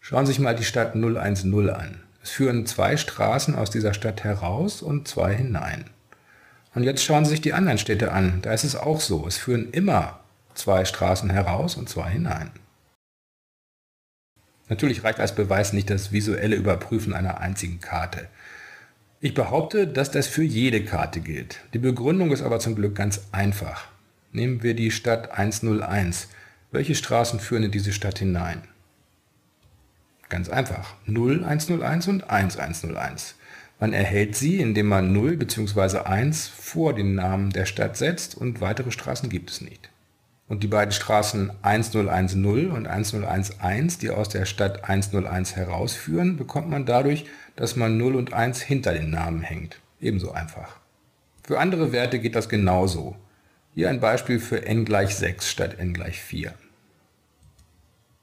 A: Schauen Sie sich mal die Stadt 010 an. Es führen zwei Straßen aus dieser Stadt heraus und zwei hinein. Und jetzt schauen Sie sich die anderen Städte an. Da ist es auch so. Es führen immer zwei Straßen heraus und zwei hinein. Natürlich reicht als Beweis nicht das visuelle Überprüfen einer einzigen Karte. Ich behaupte, dass das für jede Karte gilt. Die Begründung ist aber zum Glück ganz einfach. Nehmen wir die Stadt 101. Welche Straßen führen in diese Stadt hinein? Ganz einfach. 0101 und 1101. Man erhält sie, indem man 0 bzw. 1 vor den Namen der Stadt setzt und weitere Straßen gibt es nicht. Und die beiden Straßen 1010 und 1011, die aus der Stadt 101 herausführen, bekommt man dadurch, dass man 0 und 1 hinter den Namen hängt. Ebenso einfach. Für andere Werte geht das genauso. Hier ein Beispiel für n gleich 6 statt n gleich 4.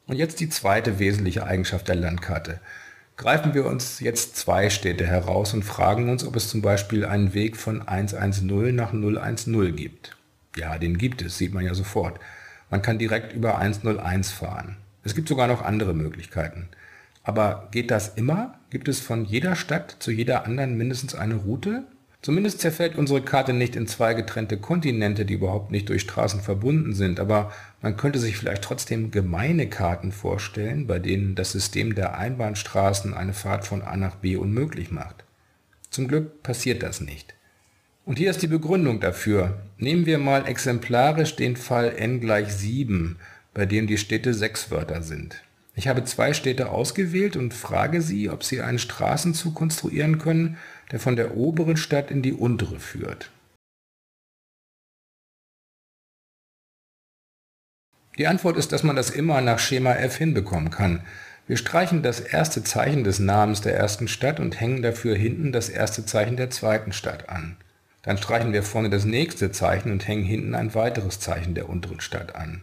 A: Und jetzt die zweite wesentliche Eigenschaft der Landkarte. Greifen wir uns jetzt zwei Städte heraus und fragen uns, ob es zum Beispiel einen Weg von 110 nach 010 gibt. Ja, den gibt es, sieht man ja sofort. Man kann direkt über 101 fahren. Es gibt sogar noch andere Möglichkeiten. Aber geht das immer? Gibt es von jeder Stadt zu jeder anderen mindestens eine Route? Zumindest zerfällt unsere Karte nicht in zwei getrennte Kontinente, die überhaupt nicht durch Straßen verbunden sind, aber man könnte sich vielleicht trotzdem gemeine Karten vorstellen, bei denen das System der Einbahnstraßen eine Fahrt von A nach B unmöglich macht. Zum Glück passiert das nicht. Und hier ist die Begründung dafür. Nehmen wir mal exemplarisch den Fall n gleich 7, bei dem die Städte sechs Wörter sind. Ich habe zwei Städte ausgewählt und frage Sie, ob Sie einen Straßenzug konstruieren können, der von der oberen Stadt in die untere führt. Die Antwort ist, dass man das immer nach Schema F hinbekommen kann. Wir streichen das erste Zeichen des Namens der ersten Stadt und hängen dafür hinten das erste Zeichen der zweiten Stadt an. Dann streichen wir vorne das nächste Zeichen und hängen hinten ein weiteres Zeichen der unteren Stadt an.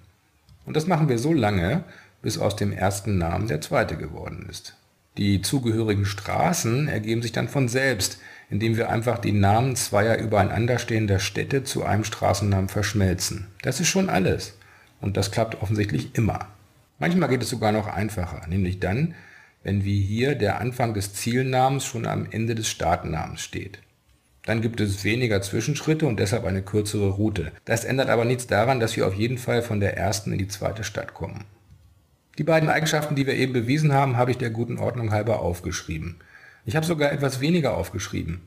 A: Und das machen wir so lange, bis aus dem ersten Namen der zweite geworden ist. Die zugehörigen Straßen ergeben sich dann von selbst, indem wir einfach die Namen zweier übereinanderstehender Städte zu einem Straßennamen verschmelzen. Das ist schon alles. Und das klappt offensichtlich immer. Manchmal geht es sogar noch einfacher, nämlich dann, wenn wie hier der Anfang des Zielnamens schon am Ende des Startnamens steht. Dann gibt es weniger Zwischenschritte und deshalb eine kürzere Route. Das ändert aber nichts daran, dass wir auf jeden Fall von der ersten in die zweite Stadt kommen. Die beiden Eigenschaften, die wir eben bewiesen haben, habe ich der guten Ordnung halber aufgeschrieben. Ich habe sogar etwas weniger aufgeschrieben.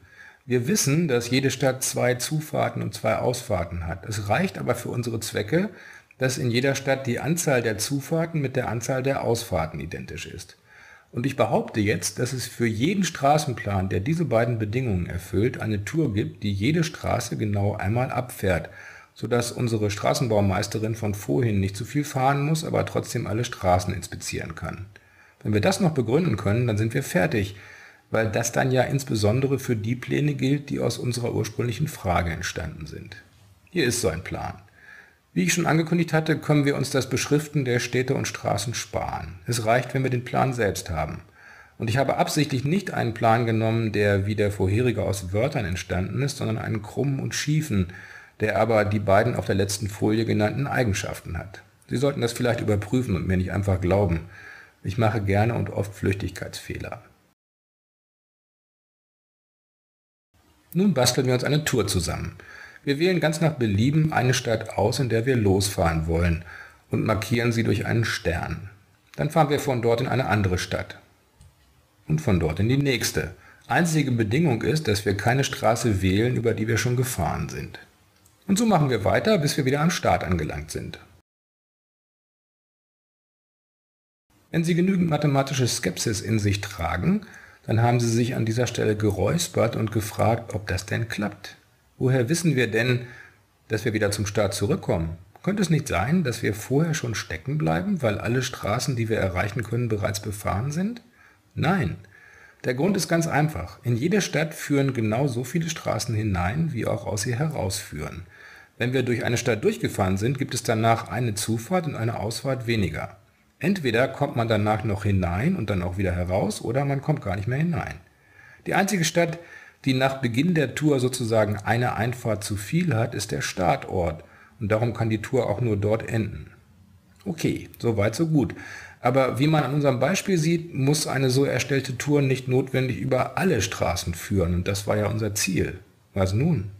A: Wir wissen, dass jede Stadt zwei Zufahrten und zwei Ausfahrten hat. Es reicht aber für unsere Zwecke, dass in jeder Stadt die Anzahl der Zufahrten mit der Anzahl der Ausfahrten identisch ist. Und ich behaupte jetzt, dass es für jeden Straßenplan, der diese beiden Bedingungen erfüllt, eine Tour gibt, die jede Straße genau einmal abfährt sodass unsere Straßenbaumeisterin von vorhin nicht zu viel fahren muss, aber trotzdem alle Straßen inspizieren kann. Wenn wir das noch begründen können, dann sind wir fertig, weil das dann ja insbesondere für die Pläne gilt, die aus unserer ursprünglichen Frage entstanden sind. Hier ist so ein Plan. Wie ich schon angekündigt hatte, können wir uns das Beschriften der Städte und Straßen sparen. Es reicht, wenn wir den Plan selbst haben. Und ich habe absichtlich nicht einen Plan genommen, der wie der vorherige aus Wörtern entstanden ist, sondern einen krummen und schiefen, der aber die beiden auf der letzten Folie genannten Eigenschaften hat. Sie sollten das vielleicht überprüfen und mir nicht einfach glauben. Ich mache gerne und oft Flüchtigkeitsfehler. Nun basteln wir uns eine Tour zusammen. Wir wählen ganz nach Belieben eine Stadt aus, in der wir losfahren wollen und markieren sie durch einen Stern. Dann fahren wir von dort in eine andere Stadt und von dort in die nächste. Einzige Bedingung ist, dass wir keine Straße wählen, über die wir schon gefahren sind. Und so machen wir weiter, bis wir wieder am Start angelangt sind. Wenn Sie genügend mathematische Skepsis in sich tragen, dann haben Sie sich an dieser Stelle geräuspert und gefragt, ob das denn klappt. Woher wissen wir denn, dass wir wieder zum Start zurückkommen? Könnte es nicht sein, dass wir vorher schon stecken bleiben, weil alle Straßen, die wir erreichen können, bereits befahren sind? Nein. Der Grund ist ganz einfach. In jede Stadt führen genau so viele Straßen hinein, wie auch aus ihr herausführen. Wenn wir durch eine Stadt durchgefahren sind, gibt es danach eine Zufahrt und eine Ausfahrt weniger. Entweder kommt man danach noch hinein und dann auch wieder heraus, oder man kommt gar nicht mehr hinein. Die einzige Stadt, die nach Beginn der Tour sozusagen eine Einfahrt zu viel hat, ist der Startort, und darum kann die Tour auch nur dort enden. Okay, so weit, so gut. Aber wie man an unserem Beispiel sieht, muss eine so erstellte Tour nicht notwendig über alle Straßen führen, und das war ja unser Ziel. Was nun?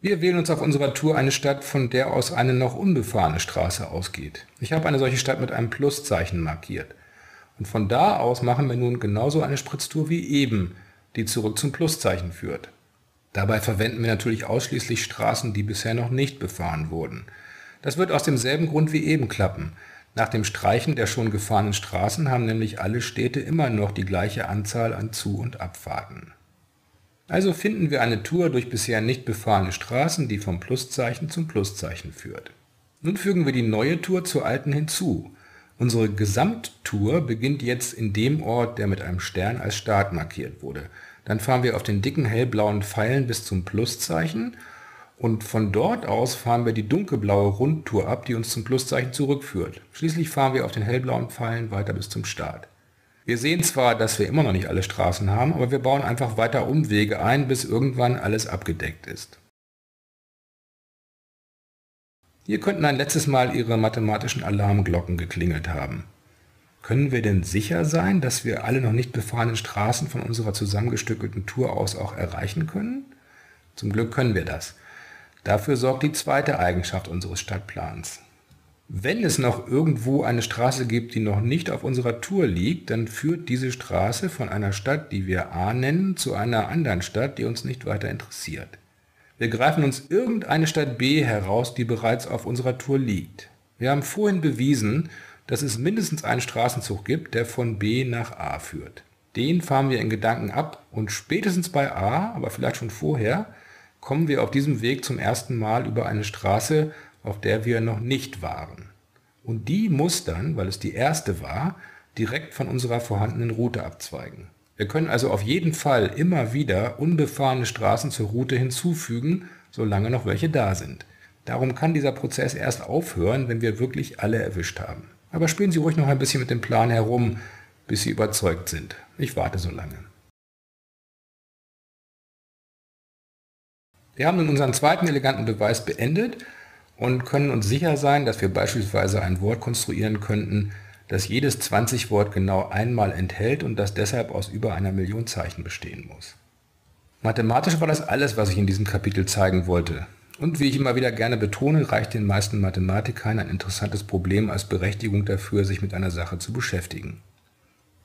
A: Wir wählen uns auf unserer Tour eine Stadt, von der aus eine noch unbefahrene Straße ausgeht. Ich habe eine solche Stadt mit einem Pluszeichen markiert. Und von da aus machen wir nun genauso eine Spritztour wie eben, die zurück zum Pluszeichen führt. Dabei verwenden wir natürlich ausschließlich Straßen, die bisher noch nicht befahren wurden. Das wird aus demselben Grund wie eben klappen. Nach dem Streichen der schon gefahrenen Straßen haben nämlich alle Städte immer noch die gleiche Anzahl an Zu- und Abfahrten. Also finden wir eine Tour durch bisher nicht befahrene Straßen, die vom Pluszeichen zum Pluszeichen führt. Nun fügen wir die neue Tour zur alten hinzu. Unsere Gesamttour beginnt jetzt in dem Ort, der mit einem Stern als Start markiert wurde. Dann fahren wir auf den dicken hellblauen Pfeilen bis zum Pluszeichen und von dort aus fahren wir die dunkelblaue Rundtour ab, die uns zum Pluszeichen zurückführt. Schließlich fahren wir auf den hellblauen Pfeilen weiter bis zum Start. Wir sehen zwar, dass wir immer noch nicht alle Straßen haben, aber wir bauen einfach weiter Umwege ein, bis irgendwann alles abgedeckt ist. Hier könnten ein letztes Mal Ihre mathematischen Alarmglocken geklingelt haben. Können wir denn sicher sein, dass wir alle noch nicht befahrenen Straßen von unserer zusammengestückelten Tour aus auch erreichen können? Zum Glück können wir das. Dafür sorgt die zweite Eigenschaft unseres Stadtplans. Wenn es noch irgendwo eine Straße gibt, die noch nicht auf unserer Tour liegt, dann führt diese Straße von einer Stadt, die wir A nennen, zu einer anderen Stadt, die uns nicht weiter interessiert. Wir greifen uns irgendeine Stadt B heraus, die bereits auf unserer Tour liegt. Wir haben vorhin bewiesen, dass es mindestens einen Straßenzug gibt, der von B nach A führt. Den fahren wir in Gedanken ab und spätestens bei A, aber vielleicht schon vorher, kommen wir auf diesem Weg zum ersten Mal über eine Straße, auf der wir noch nicht waren. Und die muss dann, weil es die erste war, direkt von unserer vorhandenen Route abzweigen. Wir können also auf jeden Fall immer wieder unbefahrene Straßen zur Route hinzufügen, solange noch welche da sind. Darum kann dieser Prozess erst aufhören, wenn wir wirklich alle erwischt haben. Aber spielen Sie ruhig noch ein bisschen mit dem Plan herum, bis Sie überzeugt sind. Ich warte so lange. Wir haben nun unseren zweiten eleganten Beweis beendet und können uns sicher sein, dass wir beispielsweise ein Wort konstruieren könnten, das jedes 20-Wort genau einmal enthält und das deshalb aus über einer Million Zeichen bestehen muss. Mathematisch war das alles, was ich in diesem Kapitel zeigen wollte. Und wie ich immer wieder gerne betone, reicht den meisten Mathematikern ein interessantes Problem als Berechtigung dafür, sich mit einer Sache zu beschäftigen.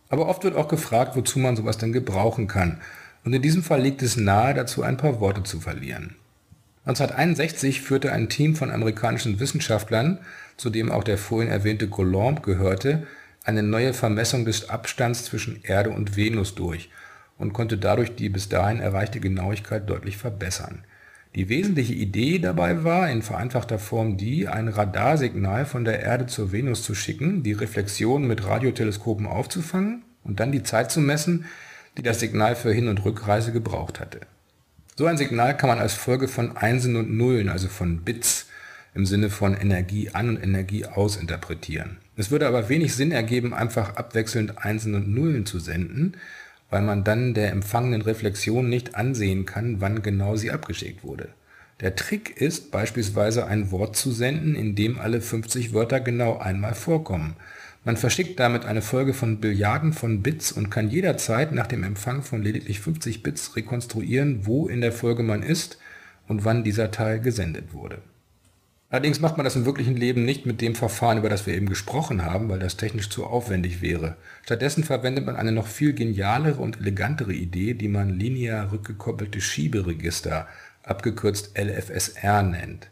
A: Aber oft wird auch gefragt, wozu man sowas denn gebrauchen kann. Und in diesem Fall liegt es nahe, dazu ein paar Worte zu verlieren. 1961 führte ein Team von amerikanischen Wissenschaftlern, zu dem auch der vorhin erwähnte Coulomb gehörte, eine neue Vermessung des Abstands zwischen Erde und Venus durch und konnte dadurch die bis dahin erreichte Genauigkeit deutlich verbessern. Die wesentliche Idee dabei war in vereinfachter Form die, ein Radarsignal von der Erde zur Venus zu schicken, die Reflexion mit Radioteleskopen aufzufangen und dann die Zeit zu messen, die das Signal für Hin- und Rückreise gebraucht hatte so ein Signal kann man als Folge von Einsen und Nullen, also von Bits im Sinne von Energie an und Energie aus interpretieren. Es würde aber wenig Sinn ergeben, einfach abwechselnd Einsen und Nullen zu senden, weil man dann der empfangenen Reflexion nicht ansehen kann, wann genau sie abgeschickt wurde. Der Trick ist beispielsweise ein Wort zu senden, in dem alle 50 Wörter genau einmal vorkommen. Man verschickt damit eine Folge von Billiarden von Bits und kann jederzeit nach dem Empfang von lediglich 50 Bits rekonstruieren, wo in der Folge man ist und wann dieser Teil gesendet wurde. Allerdings macht man das im wirklichen Leben nicht mit dem Verfahren, über das wir eben gesprochen haben, weil das technisch zu aufwendig wäre. Stattdessen verwendet man eine noch viel genialere und elegantere Idee, die man linear rückgekoppelte Schieberegister, abgekürzt LFSR, nennt.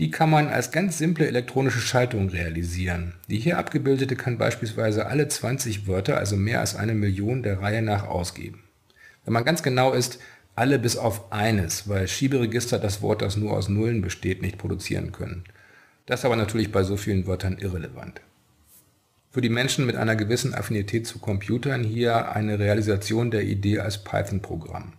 A: Die kann man als ganz simple elektronische Schaltung realisieren. Die hier abgebildete kann beispielsweise alle 20 Wörter, also mehr als eine Million, der Reihe nach ausgeben. Wenn man ganz genau ist, alle bis auf eines, weil Schieberegister das Wort, das nur aus Nullen besteht, nicht produzieren können. Das aber natürlich bei so vielen Wörtern irrelevant. Für die Menschen mit einer gewissen Affinität zu Computern hier eine Realisation der Idee als Python-Programm.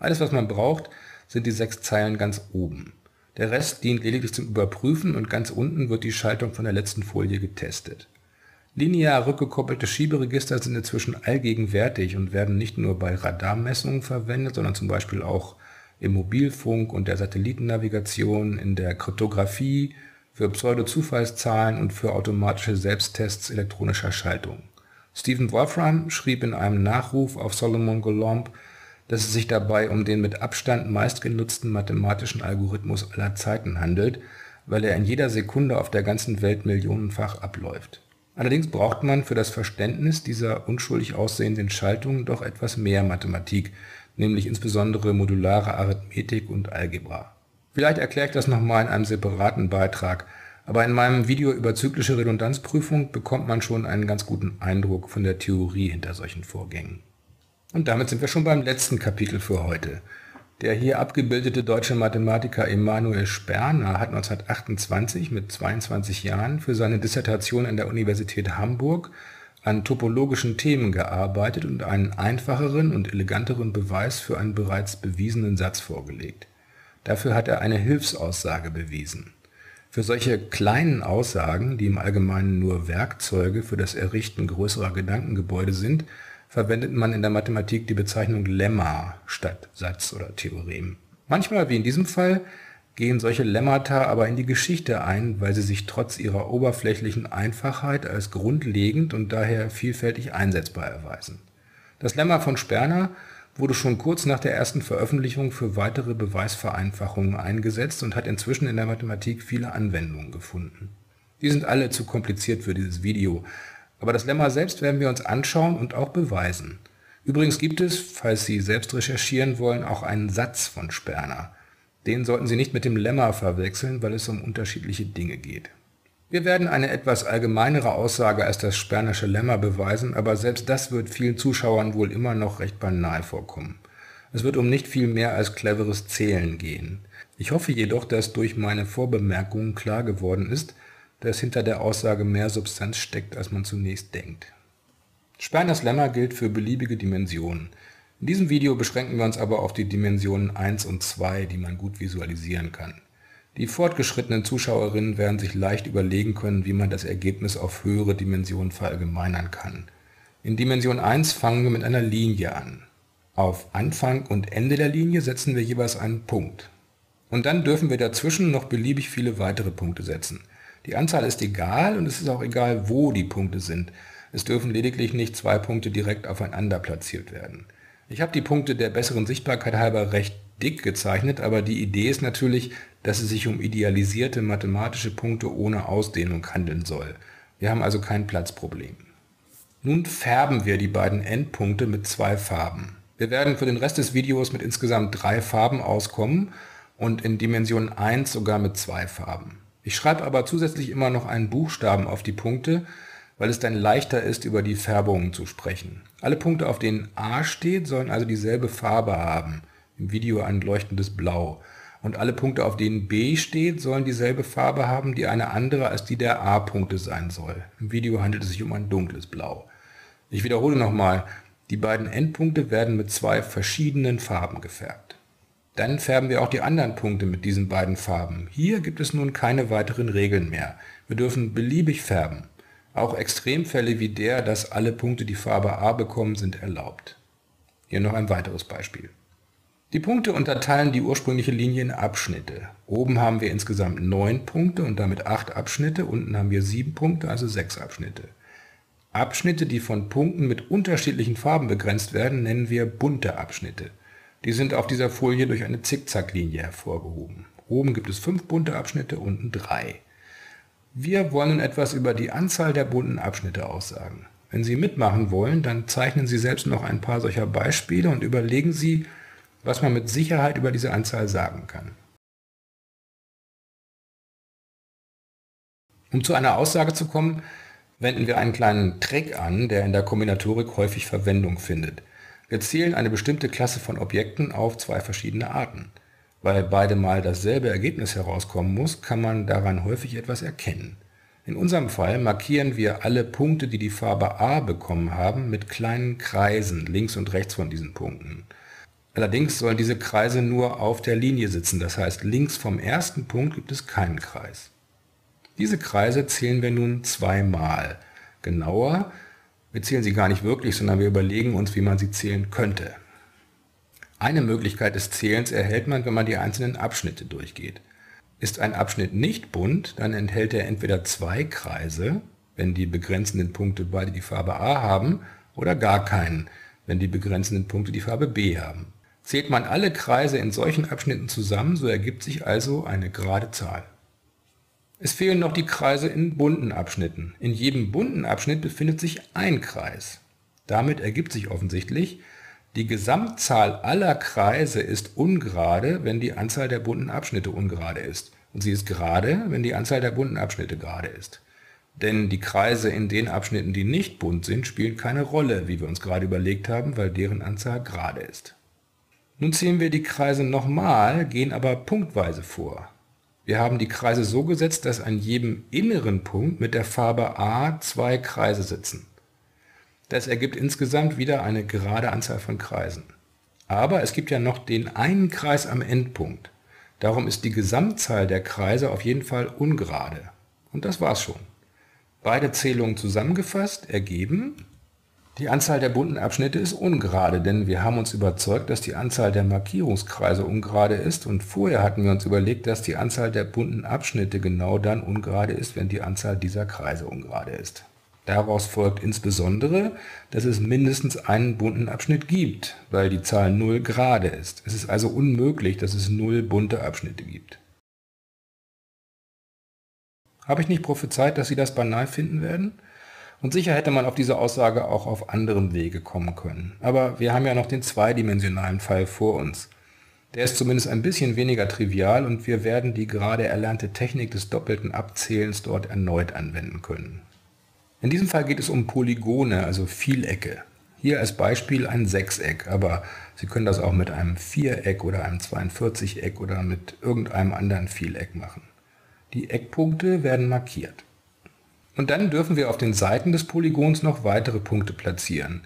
A: Alles, was man braucht, sind die sechs Zeilen ganz oben. Der Rest dient lediglich zum Überprüfen und ganz unten wird die Schaltung von der letzten Folie getestet. Linear rückgekoppelte Schieberegister sind inzwischen allgegenwärtig und werden nicht nur bei Radarmessungen verwendet, sondern zum Beispiel auch im Mobilfunk und der Satellitennavigation, in der Kryptographie, für Pseudo-Zufallszahlen und für automatische Selbsttests elektronischer Schaltung. Stephen Wolfram schrieb in einem Nachruf auf Solomon Golomb dass es sich dabei um den mit Abstand meistgenutzten mathematischen Algorithmus aller Zeiten handelt, weil er in jeder Sekunde auf der ganzen Welt millionenfach abläuft. Allerdings braucht man für das Verständnis dieser unschuldig aussehenden Schaltungen doch etwas mehr Mathematik, nämlich insbesondere modulare Arithmetik und Algebra. Vielleicht erkläre ich das nochmal in einem separaten Beitrag, aber in meinem Video über zyklische Redundanzprüfung bekommt man schon einen ganz guten Eindruck von der Theorie hinter solchen Vorgängen. Und damit sind wir schon beim letzten Kapitel für heute. Der hier abgebildete deutsche Mathematiker Emanuel Sperner hat 1928 mit 22 Jahren für seine Dissertation an der Universität Hamburg an topologischen Themen gearbeitet und einen einfacheren und eleganteren Beweis für einen bereits bewiesenen Satz vorgelegt. Dafür hat er eine Hilfsaussage bewiesen. Für solche kleinen Aussagen, die im Allgemeinen nur Werkzeuge für das Errichten größerer Gedankengebäude sind, verwendet man in der Mathematik die Bezeichnung Lemma statt Satz oder Theorem. Manchmal, wie in diesem Fall, gehen solche Lemmata aber in die Geschichte ein, weil sie sich trotz ihrer oberflächlichen Einfachheit als grundlegend und daher vielfältig einsetzbar erweisen. Das Lemma von Sperner wurde schon kurz nach der ersten Veröffentlichung für weitere Beweisvereinfachungen eingesetzt und hat inzwischen in der Mathematik viele Anwendungen gefunden. Die sind alle zu kompliziert für dieses Video, aber das Lemma selbst werden wir uns anschauen und auch beweisen. Übrigens gibt es, falls Sie selbst recherchieren wollen, auch einen Satz von Sperner. Den sollten Sie nicht mit dem Lemma verwechseln, weil es um unterschiedliche Dinge geht. Wir werden eine etwas allgemeinere Aussage als das Spernersche Lemma beweisen, aber selbst das wird vielen Zuschauern wohl immer noch recht banal vorkommen. Es wird um nicht viel mehr als cleveres Zählen gehen. Ich hoffe jedoch, dass durch meine Vorbemerkungen klar geworden ist, dass hinter der Aussage mehr Substanz steckt, als man zunächst denkt. Sperners Lemma gilt für beliebige Dimensionen. In diesem Video beschränken wir uns aber auf die Dimensionen 1 und 2, die man gut visualisieren kann. Die fortgeschrittenen Zuschauerinnen werden sich leicht überlegen können, wie man das Ergebnis auf höhere Dimensionen verallgemeinern kann. In Dimension 1 fangen wir mit einer Linie an. Auf Anfang und Ende der Linie setzen wir jeweils einen Punkt. Und dann dürfen wir dazwischen noch beliebig viele weitere Punkte setzen. Die Anzahl ist egal und es ist auch egal, wo die Punkte sind. Es dürfen lediglich nicht zwei Punkte direkt aufeinander platziert werden. Ich habe die Punkte der besseren Sichtbarkeit halber recht dick gezeichnet, aber die Idee ist natürlich, dass es sich um idealisierte mathematische Punkte ohne Ausdehnung handeln soll. Wir haben also kein Platzproblem. Nun färben wir die beiden Endpunkte mit zwei Farben. Wir werden für den Rest des Videos mit insgesamt drei Farben auskommen und in Dimension 1 sogar mit zwei Farben. Ich schreibe aber zusätzlich immer noch einen Buchstaben auf die Punkte, weil es dann leichter ist, über die Färbungen zu sprechen. Alle Punkte, auf denen A steht, sollen also dieselbe Farbe haben. Im Video ein leuchtendes Blau. Und alle Punkte, auf denen B steht, sollen dieselbe Farbe haben, die eine andere als die der A-Punkte sein soll. Im Video handelt es sich um ein dunkles Blau. Ich wiederhole nochmal, die beiden Endpunkte werden mit zwei verschiedenen Farben gefärbt. Dann färben wir auch die anderen Punkte mit diesen beiden Farben. Hier gibt es nun keine weiteren Regeln mehr. Wir dürfen beliebig färben. Auch Extremfälle wie der, dass alle Punkte die Farbe A bekommen, sind erlaubt. Hier noch ein weiteres Beispiel. Die Punkte unterteilen die ursprüngliche Linie in Abschnitte. Oben haben wir insgesamt neun Punkte und damit acht Abschnitte, unten haben wir sieben Punkte, also sechs Abschnitte. Abschnitte, die von Punkten mit unterschiedlichen Farben begrenzt werden, nennen wir bunte Abschnitte. Die sind auf dieser Folie durch eine Zickzacklinie hervorgehoben. Oben gibt es fünf bunte Abschnitte, unten drei. Wir wollen etwas über die Anzahl der bunten Abschnitte aussagen. Wenn Sie mitmachen wollen, dann zeichnen Sie selbst noch ein paar solcher Beispiele und überlegen Sie, was man mit Sicherheit über diese Anzahl sagen kann. Um zu einer Aussage zu kommen, wenden wir einen kleinen Trick an, der in der Kombinatorik häufig Verwendung findet. Wir zählen eine bestimmte Klasse von Objekten auf zwei verschiedene Arten. Weil beide mal dasselbe Ergebnis herauskommen muss, kann man daran häufig etwas erkennen. In unserem Fall markieren wir alle Punkte, die die Farbe A bekommen haben, mit kleinen Kreisen links und rechts von diesen Punkten. Allerdings sollen diese Kreise nur auf der Linie sitzen, das heißt links vom ersten Punkt gibt es keinen Kreis. Diese Kreise zählen wir nun zweimal. Genauer, wir zählen sie gar nicht wirklich, sondern wir überlegen uns, wie man sie zählen könnte. Eine Möglichkeit des Zählens erhält man, wenn man die einzelnen Abschnitte durchgeht. Ist ein Abschnitt nicht bunt, dann enthält er entweder zwei Kreise, wenn die begrenzenden Punkte beide die Farbe A haben, oder gar keinen, wenn die begrenzenden Punkte die Farbe B haben. Zählt man alle Kreise in solchen Abschnitten zusammen, so ergibt sich also eine gerade Zahl. Es fehlen noch die Kreise in bunten Abschnitten. In jedem bunten Abschnitt befindet sich ein Kreis. Damit ergibt sich offensichtlich, die Gesamtzahl aller Kreise ist ungerade, wenn die Anzahl der bunten Abschnitte ungerade ist. Und sie ist gerade, wenn die Anzahl der bunten Abschnitte gerade ist. Denn die Kreise in den Abschnitten, die nicht bunt sind, spielen keine Rolle, wie wir uns gerade überlegt haben, weil deren Anzahl gerade ist. Nun ziehen wir die Kreise nochmal, gehen aber punktweise vor. Wir haben die Kreise so gesetzt, dass an jedem inneren Punkt mit der Farbe A zwei Kreise sitzen. Das ergibt insgesamt wieder eine gerade Anzahl von Kreisen. Aber es gibt ja noch den einen Kreis am Endpunkt. Darum ist die Gesamtzahl der Kreise auf jeden Fall ungerade. Und das war's schon. Beide Zählungen zusammengefasst ergeben die Anzahl der bunten Abschnitte ist ungerade, denn wir haben uns überzeugt, dass die Anzahl der Markierungskreise ungerade ist und vorher hatten wir uns überlegt, dass die Anzahl der bunten Abschnitte genau dann ungerade ist, wenn die Anzahl dieser Kreise ungerade ist. Daraus folgt insbesondere, dass es mindestens einen bunten Abschnitt gibt, weil die Zahl 0 gerade ist. Es ist also unmöglich, dass es 0 bunte Abschnitte gibt. Habe ich nicht prophezeit, dass Sie das banal finden werden? Und sicher hätte man auf diese Aussage auch auf anderem Wege kommen können. Aber wir haben ja noch den zweidimensionalen Fall vor uns. Der ist zumindest ein bisschen weniger trivial und wir werden die gerade erlernte Technik des doppelten Abzählens dort erneut anwenden können. In diesem Fall geht es um Polygone, also Vielecke. Hier als Beispiel ein Sechseck, aber Sie können das auch mit einem Viereck oder einem 42-Eck oder mit irgendeinem anderen Vieleck machen. Die Eckpunkte werden markiert. Und dann dürfen wir auf den Seiten des Polygons noch weitere Punkte platzieren.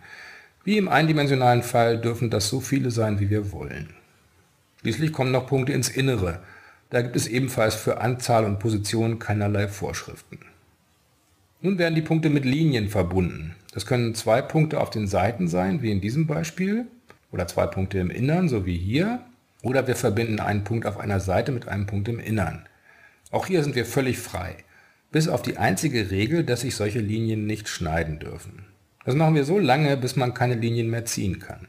A: Wie im eindimensionalen Fall dürfen das so viele sein, wie wir wollen. Schließlich kommen noch Punkte ins Innere. Da gibt es ebenfalls für Anzahl und Position keinerlei Vorschriften. Nun werden die Punkte mit Linien verbunden. Das können zwei Punkte auf den Seiten sein, wie in diesem Beispiel, oder zwei Punkte im Innern, so wie hier, oder wir verbinden einen Punkt auf einer Seite mit einem Punkt im Innern. Auch hier sind wir völlig frei bis auf die einzige Regel, dass sich solche Linien nicht schneiden dürfen. Das machen wir so lange, bis man keine Linien mehr ziehen kann.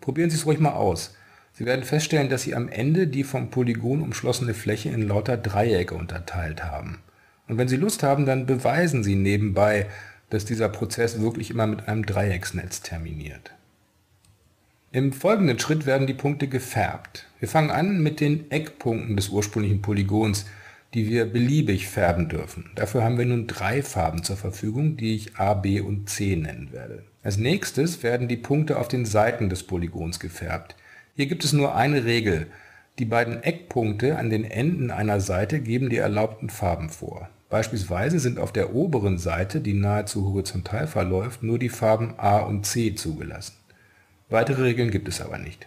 A: Probieren Sie es ruhig mal aus. Sie werden feststellen, dass Sie am Ende die vom Polygon umschlossene Fläche in lauter Dreiecke unterteilt haben. Und wenn Sie Lust haben, dann beweisen Sie nebenbei, dass dieser Prozess wirklich immer mit einem Dreiecksnetz terminiert. Im folgenden Schritt werden die Punkte gefärbt. Wir fangen an mit den Eckpunkten des ursprünglichen Polygons, die wir beliebig färben dürfen. Dafür haben wir nun drei Farben zur Verfügung, die ich A, B und C nennen werde. Als nächstes werden die Punkte auf den Seiten des Polygons gefärbt. Hier gibt es nur eine Regel. Die beiden Eckpunkte an den Enden einer Seite geben die erlaubten Farben vor. Beispielsweise sind auf der oberen Seite, die nahezu horizontal verläuft, nur die Farben A und C zugelassen. Weitere Regeln gibt es aber nicht.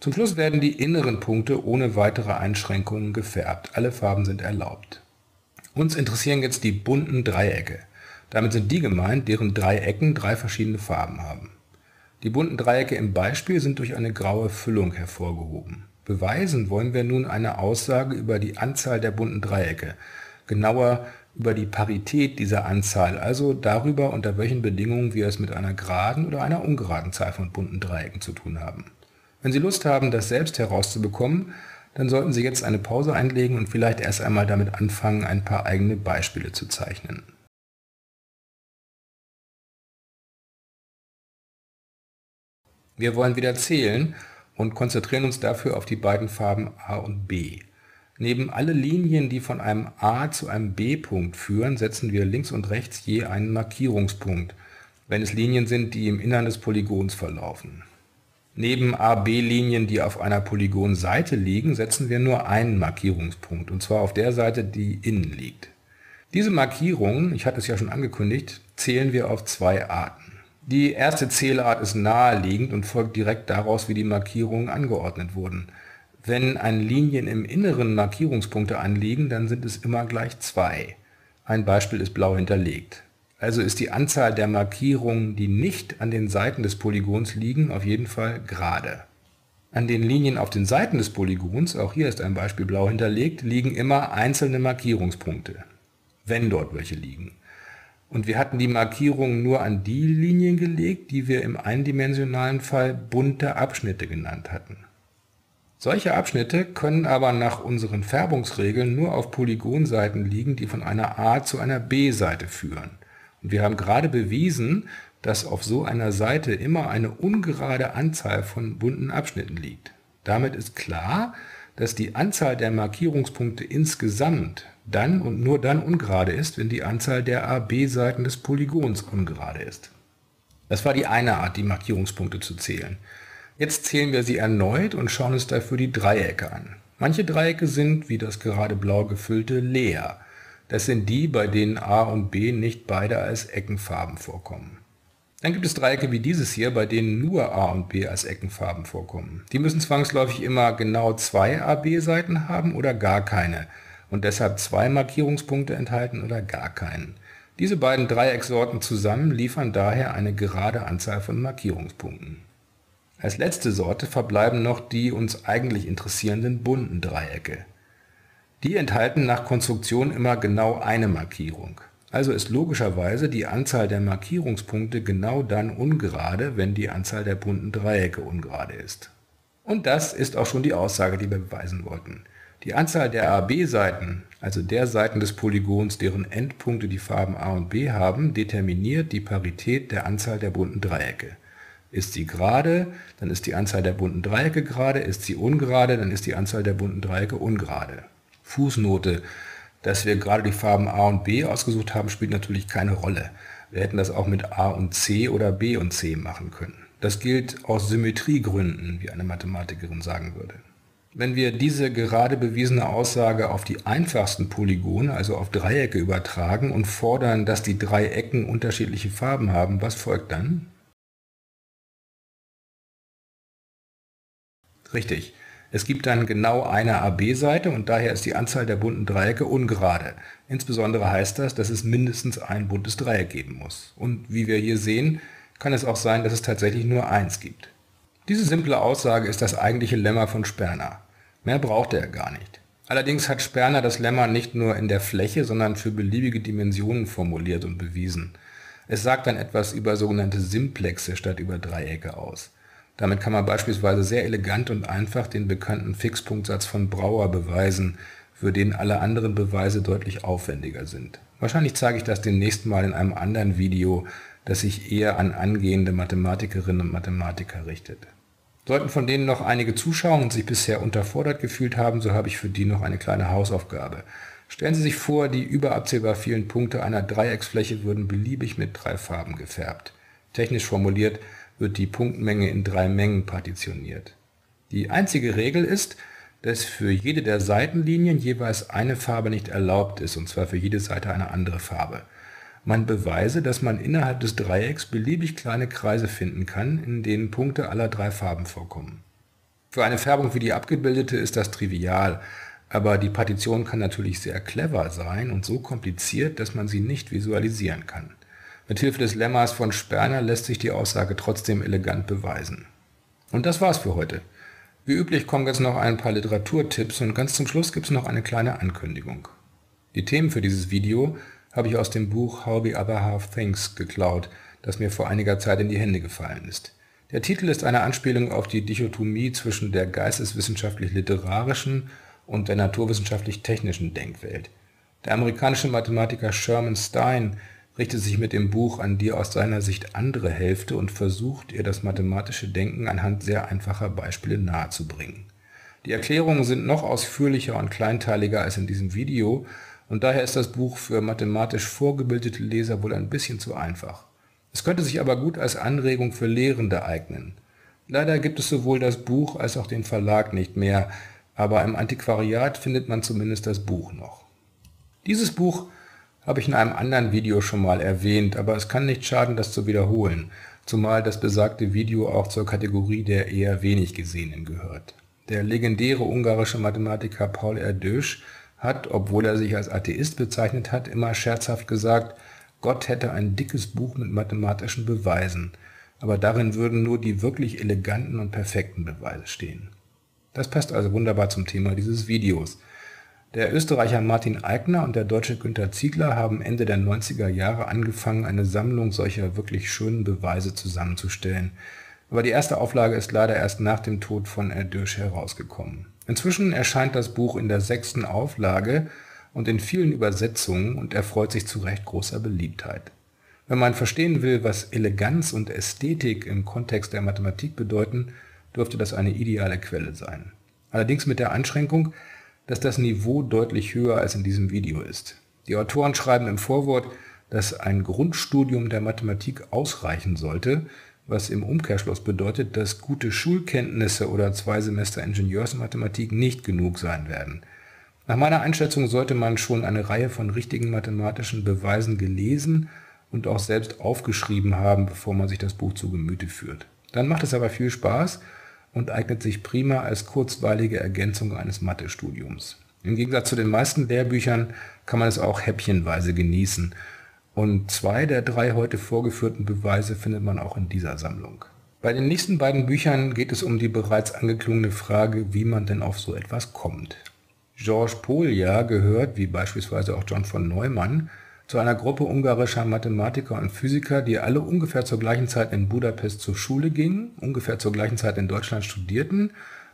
A: Zum Schluss werden die inneren Punkte ohne weitere Einschränkungen gefärbt. Alle Farben sind erlaubt. Uns interessieren jetzt die bunten Dreiecke. Damit sind die gemeint, deren drei Ecken drei verschiedene Farben haben. Die bunten Dreiecke im Beispiel sind durch eine graue Füllung hervorgehoben. Beweisen wollen wir nun eine Aussage über die Anzahl der bunten Dreiecke, genauer über die Parität dieser Anzahl, also darüber, unter welchen Bedingungen wir es mit einer geraden oder einer ungeraden Zahl von bunten Dreiecken zu tun haben. Wenn Sie Lust haben, das selbst herauszubekommen, dann sollten Sie jetzt eine Pause einlegen und vielleicht erst einmal damit anfangen, ein paar eigene Beispiele zu zeichnen. Wir wollen wieder zählen und konzentrieren uns dafür auf die beiden Farben A und B. Neben alle Linien, die von einem A zu einem B-Punkt führen, setzen wir links und rechts je einen Markierungspunkt, wenn es Linien sind, die im Innern des Polygons verlaufen. Neben AB-Linien, die auf einer Polygonseite liegen, setzen wir nur einen Markierungspunkt, und zwar auf der Seite, die innen liegt. Diese Markierungen, ich hatte es ja schon angekündigt, zählen wir auf zwei Arten. Die erste Zählart ist naheliegend und folgt direkt daraus, wie die Markierungen angeordnet wurden. Wenn an Linien im Inneren Markierungspunkte anliegen, dann sind es immer gleich zwei. Ein Beispiel ist blau hinterlegt. Also ist die Anzahl der Markierungen, die nicht an den Seiten des Polygons liegen, auf jeden Fall gerade. An den Linien auf den Seiten des Polygons, auch hier ist ein Beispiel blau hinterlegt, liegen immer einzelne Markierungspunkte, wenn dort welche liegen. Und wir hatten die Markierungen nur an die Linien gelegt, die wir im eindimensionalen Fall bunte Abschnitte genannt hatten. Solche Abschnitte können aber nach unseren Färbungsregeln nur auf Polygonseiten liegen, die von einer A zu einer B-Seite führen. Und wir haben gerade bewiesen, dass auf so einer Seite immer eine ungerade Anzahl von bunten Abschnitten liegt. Damit ist klar, dass die Anzahl der Markierungspunkte insgesamt dann und nur dann ungerade ist, wenn die Anzahl der AB-Seiten des Polygons ungerade ist. Das war die eine Art, die Markierungspunkte zu zählen. Jetzt zählen wir sie erneut und schauen uns dafür die Dreiecke an. Manche Dreiecke sind, wie das gerade blau gefüllte, leer. Das sind die, bei denen a und b nicht beide als Eckenfarben vorkommen. Dann gibt es Dreiecke wie dieses hier, bei denen nur a und b als Eckenfarben vorkommen. Die müssen zwangsläufig immer genau zwei AB-Seiten haben oder gar keine und deshalb zwei Markierungspunkte enthalten oder gar keinen. Diese beiden Dreiecksorten zusammen liefern daher eine gerade Anzahl von Markierungspunkten. Als letzte Sorte verbleiben noch die uns eigentlich interessierenden bunten Dreiecke. Die enthalten nach Konstruktion immer genau eine Markierung. Also ist logischerweise die Anzahl der Markierungspunkte genau dann ungerade, wenn die Anzahl der bunten Dreiecke ungerade ist. Und das ist auch schon die Aussage, die wir beweisen wollten. Die Anzahl der AB-Seiten, also der Seiten des Polygons, deren Endpunkte die Farben A und B haben, determiniert die Parität der Anzahl der bunten Dreiecke. Ist sie gerade, dann ist die Anzahl der bunten Dreiecke gerade, ist sie ungerade, dann ist die Anzahl der bunten Dreiecke ungerade. Fußnote, dass wir gerade die Farben A und B ausgesucht haben, spielt natürlich keine Rolle. Wir hätten das auch mit A und C oder B und C machen können. Das gilt aus Symmetriegründen, wie eine Mathematikerin sagen würde. Wenn wir diese gerade bewiesene Aussage auf die einfachsten Polygone, also auf Dreiecke übertragen und fordern, dass die drei Ecken unterschiedliche Farben haben, was folgt dann? Richtig. Es gibt dann genau eine AB-Seite und daher ist die Anzahl der bunten Dreiecke ungerade. Insbesondere heißt das, dass es mindestens ein buntes Dreieck geben muss. Und wie wir hier sehen, kann es auch sein, dass es tatsächlich nur eins gibt. Diese simple Aussage ist das eigentliche Lemma von Sperner. Mehr braucht er gar nicht. Allerdings hat Sperner das Lemma nicht nur in der Fläche, sondern für beliebige Dimensionen formuliert und bewiesen. Es sagt dann etwas über sogenannte Simplexe statt über Dreiecke aus. Damit kann man beispielsweise sehr elegant und einfach den bekannten Fixpunktsatz von Brauer beweisen, für den alle anderen Beweise deutlich aufwendiger sind. Wahrscheinlich zeige ich das demnächst mal in einem anderen Video, das sich eher an angehende Mathematikerinnen und Mathematiker richtet. Sollten von denen noch einige zuschauen und sich bisher unterfordert gefühlt haben, so habe ich für die noch eine kleine Hausaufgabe. Stellen Sie sich vor, die überabzählbar vielen Punkte einer Dreiecksfläche würden beliebig mit drei Farben gefärbt. Technisch formuliert, wird die Punktmenge in drei Mengen partitioniert. Die einzige Regel ist, dass für jede der Seitenlinien jeweils eine Farbe nicht erlaubt ist, und zwar für jede Seite eine andere Farbe. Man beweise, dass man innerhalb des Dreiecks beliebig kleine Kreise finden kann, in denen Punkte aller drei Farben vorkommen. Für eine Färbung wie die abgebildete ist das trivial, aber die Partition kann natürlich sehr clever sein und so kompliziert, dass man sie nicht visualisieren kann. Mithilfe des Lemmas von Sperner lässt sich die Aussage trotzdem elegant beweisen. Und das war's für heute. Wie üblich kommen jetzt noch ein paar Literaturtipps und ganz zum Schluss gibt es noch eine kleine Ankündigung. Die Themen für dieses Video habe ich aus dem Buch How the Other Half Thinks geklaut, das mir vor einiger Zeit in die Hände gefallen ist. Der Titel ist eine Anspielung auf die Dichotomie zwischen der geisteswissenschaftlich-literarischen und der naturwissenschaftlich-technischen Denkwelt. Der amerikanische Mathematiker Sherman Stein richtet sich mit dem Buch an die aus seiner Sicht andere Hälfte und versucht, ihr das mathematische Denken anhand sehr einfacher Beispiele nahezubringen. Die Erklärungen sind noch ausführlicher und kleinteiliger als in diesem Video und daher ist das Buch für mathematisch vorgebildete Leser wohl ein bisschen zu einfach. Es könnte sich aber gut als Anregung für Lehrende eignen. Leider gibt es sowohl das Buch als auch den Verlag nicht mehr, aber im Antiquariat findet man zumindest das Buch noch. Dieses Buch habe ich in einem anderen Video schon mal erwähnt, aber es kann nicht schaden, das zu wiederholen, zumal das besagte Video auch zur Kategorie der eher wenig Gesehenen gehört. Der legendäre ungarische Mathematiker Paul Erdős hat, obwohl er sich als Atheist bezeichnet hat, immer scherzhaft gesagt, Gott hätte ein dickes Buch mit mathematischen Beweisen, aber darin würden nur die wirklich eleganten und perfekten Beweise stehen. Das passt also wunderbar zum Thema dieses Videos. Der Österreicher Martin Eigner und der Deutsche Günter Ziegler haben Ende der 90er Jahre angefangen, eine Sammlung solcher wirklich schönen Beweise zusammenzustellen. Aber die erste Auflage ist leider erst nach dem Tod von Erdős herausgekommen. Inzwischen erscheint das Buch in der sechsten Auflage und in vielen Übersetzungen und erfreut sich zu Recht großer Beliebtheit. Wenn man verstehen will, was Eleganz und Ästhetik im Kontext der Mathematik bedeuten, dürfte das eine ideale Quelle sein. Allerdings mit der Einschränkung, dass das Niveau deutlich höher als in diesem Video ist. Die Autoren schreiben im Vorwort, dass ein Grundstudium der Mathematik ausreichen sollte, was im Umkehrschluss bedeutet, dass gute Schulkenntnisse oder zwei Semester Ingenieursmathematik nicht genug sein werden. Nach meiner Einschätzung sollte man schon eine Reihe von richtigen mathematischen Beweisen gelesen und auch selbst aufgeschrieben haben, bevor man sich das Buch zu Gemüte führt. Dann macht es aber viel Spaß und eignet sich prima als kurzweilige Ergänzung eines Mathestudiums. Im Gegensatz zu den meisten Lehrbüchern kann man es auch häppchenweise genießen. Und zwei der drei heute vorgeführten Beweise findet man auch in dieser Sammlung. Bei den nächsten beiden Büchern geht es um die bereits angeklungene Frage, wie man denn auf so etwas kommt. Georges Polja gehört, wie beispielsweise auch John von Neumann, zu einer Gruppe ungarischer Mathematiker und Physiker, die alle ungefähr zur gleichen Zeit in Budapest zur Schule gingen, ungefähr zur gleichen Zeit in Deutschland studierten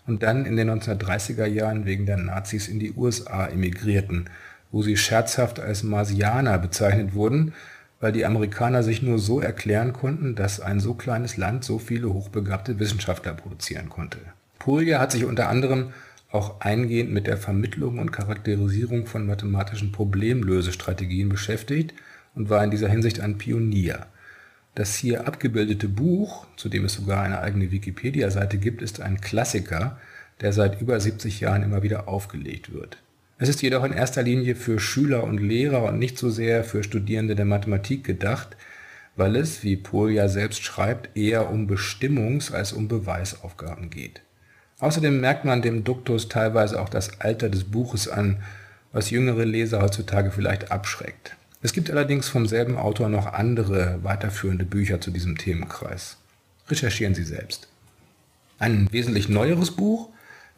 A: und dann in den 1930er Jahren wegen der Nazis in die USA emigrierten, wo sie scherzhaft als Marsianer bezeichnet wurden, weil die Amerikaner sich nur so erklären konnten, dass ein so kleines Land so viele hochbegabte Wissenschaftler produzieren konnte. Polja hat sich unter anderem auch eingehend mit der Vermittlung und Charakterisierung von mathematischen Problemlösestrategien beschäftigt und war in dieser Hinsicht ein Pionier. Das hier abgebildete Buch, zu dem es sogar eine eigene Wikipedia-Seite gibt, ist ein Klassiker, der seit über 70 Jahren immer wieder aufgelegt wird. Es ist jedoch in erster Linie für Schüler und Lehrer und nicht so sehr für Studierende der Mathematik gedacht, weil es, wie Polja selbst schreibt, eher um Bestimmungs- als um Beweisaufgaben geht. Außerdem merkt man dem Duktus teilweise auch das Alter des Buches an, was jüngere Leser heutzutage vielleicht abschreckt. Es gibt allerdings vom selben Autor noch andere weiterführende Bücher zu diesem Themenkreis. Recherchieren Sie selbst. Ein wesentlich neueres Buch,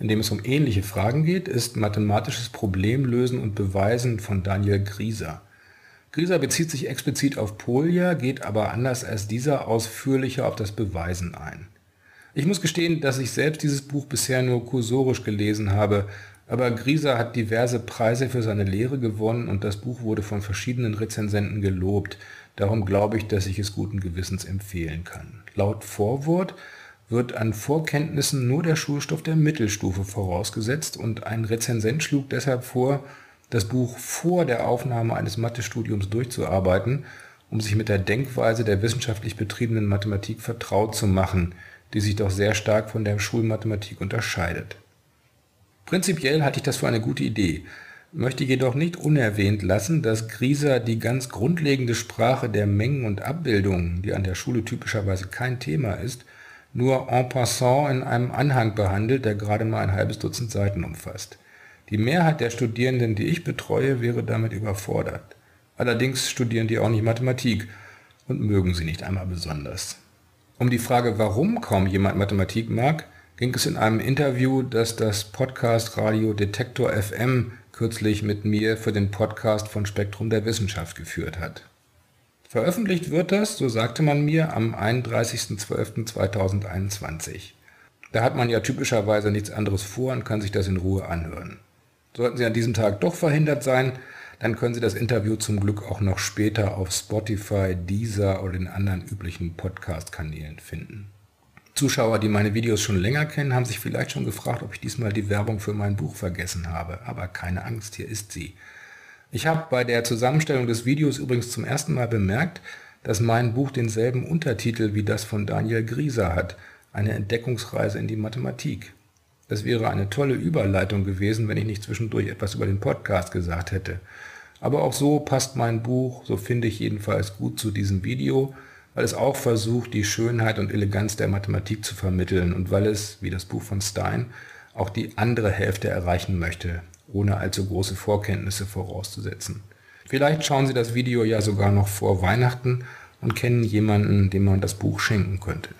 A: in dem es um ähnliche Fragen geht, ist Mathematisches Problemlösen und Beweisen von Daniel Grieser. Grieser bezieht sich explizit auf Polja, geht aber anders als dieser ausführlicher auf das Beweisen ein. Ich muss gestehen, dass ich selbst dieses Buch bisher nur kursorisch gelesen habe, aber Grieser hat diverse Preise für seine Lehre gewonnen und das Buch wurde von verschiedenen Rezensenten gelobt. Darum glaube ich, dass ich es guten Gewissens empfehlen kann. Laut Vorwort wird an Vorkenntnissen nur der Schulstoff der Mittelstufe vorausgesetzt und ein Rezensent schlug deshalb vor, das Buch vor der Aufnahme eines Mathestudiums durchzuarbeiten, um sich mit der Denkweise der wissenschaftlich betriebenen Mathematik vertraut zu machen – die sich doch sehr stark von der Schulmathematik unterscheidet. Prinzipiell halte ich das für eine gute Idee, möchte jedoch nicht unerwähnt lassen, dass Grieser die ganz grundlegende Sprache der Mengen und Abbildungen, die an der Schule typischerweise kein Thema ist, nur en passant in einem Anhang behandelt, der gerade mal ein halbes Dutzend Seiten umfasst. Die Mehrheit der Studierenden, die ich betreue, wäre damit überfordert. Allerdings studieren die auch nicht Mathematik und mögen sie nicht einmal besonders. Um die Frage, warum kaum jemand Mathematik mag, ging es in einem Interview, das das Podcast Radio Detektor FM kürzlich mit mir für den Podcast von Spektrum der Wissenschaft geführt hat. Veröffentlicht wird das, so sagte man mir, am 31.12.2021. Da hat man ja typischerweise nichts anderes vor und kann sich das in Ruhe anhören. Sollten Sie an diesem Tag doch verhindert sein, dann können Sie das Interview zum Glück auch noch später auf Spotify, Deezer oder den anderen üblichen Podcast-Kanälen finden. Zuschauer, die meine Videos schon länger kennen, haben sich vielleicht schon gefragt, ob ich diesmal die Werbung für mein Buch vergessen habe. Aber keine Angst, hier ist sie. Ich habe bei der Zusammenstellung des Videos übrigens zum ersten Mal bemerkt, dass mein Buch denselben Untertitel wie das von Daniel Grieser hat, eine Entdeckungsreise in die Mathematik. Es wäre eine tolle Überleitung gewesen, wenn ich nicht zwischendurch etwas über den Podcast gesagt hätte. Aber auch so passt mein Buch, so finde ich jedenfalls gut zu diesem Video, weil es auch versucht, die Schönheit und Eleganz der Mathematik zu vermitteln und weil es, wie das Buch von Stein, auch die andere Hälfte erreichen möchte, ohne allzu große Vorkenntnisse vorauszusetzen. Vielleicht schauen Sie das Video ja sogar noch vor Weihnachten und kennen jemanden, dem man das Buch schenken könnte.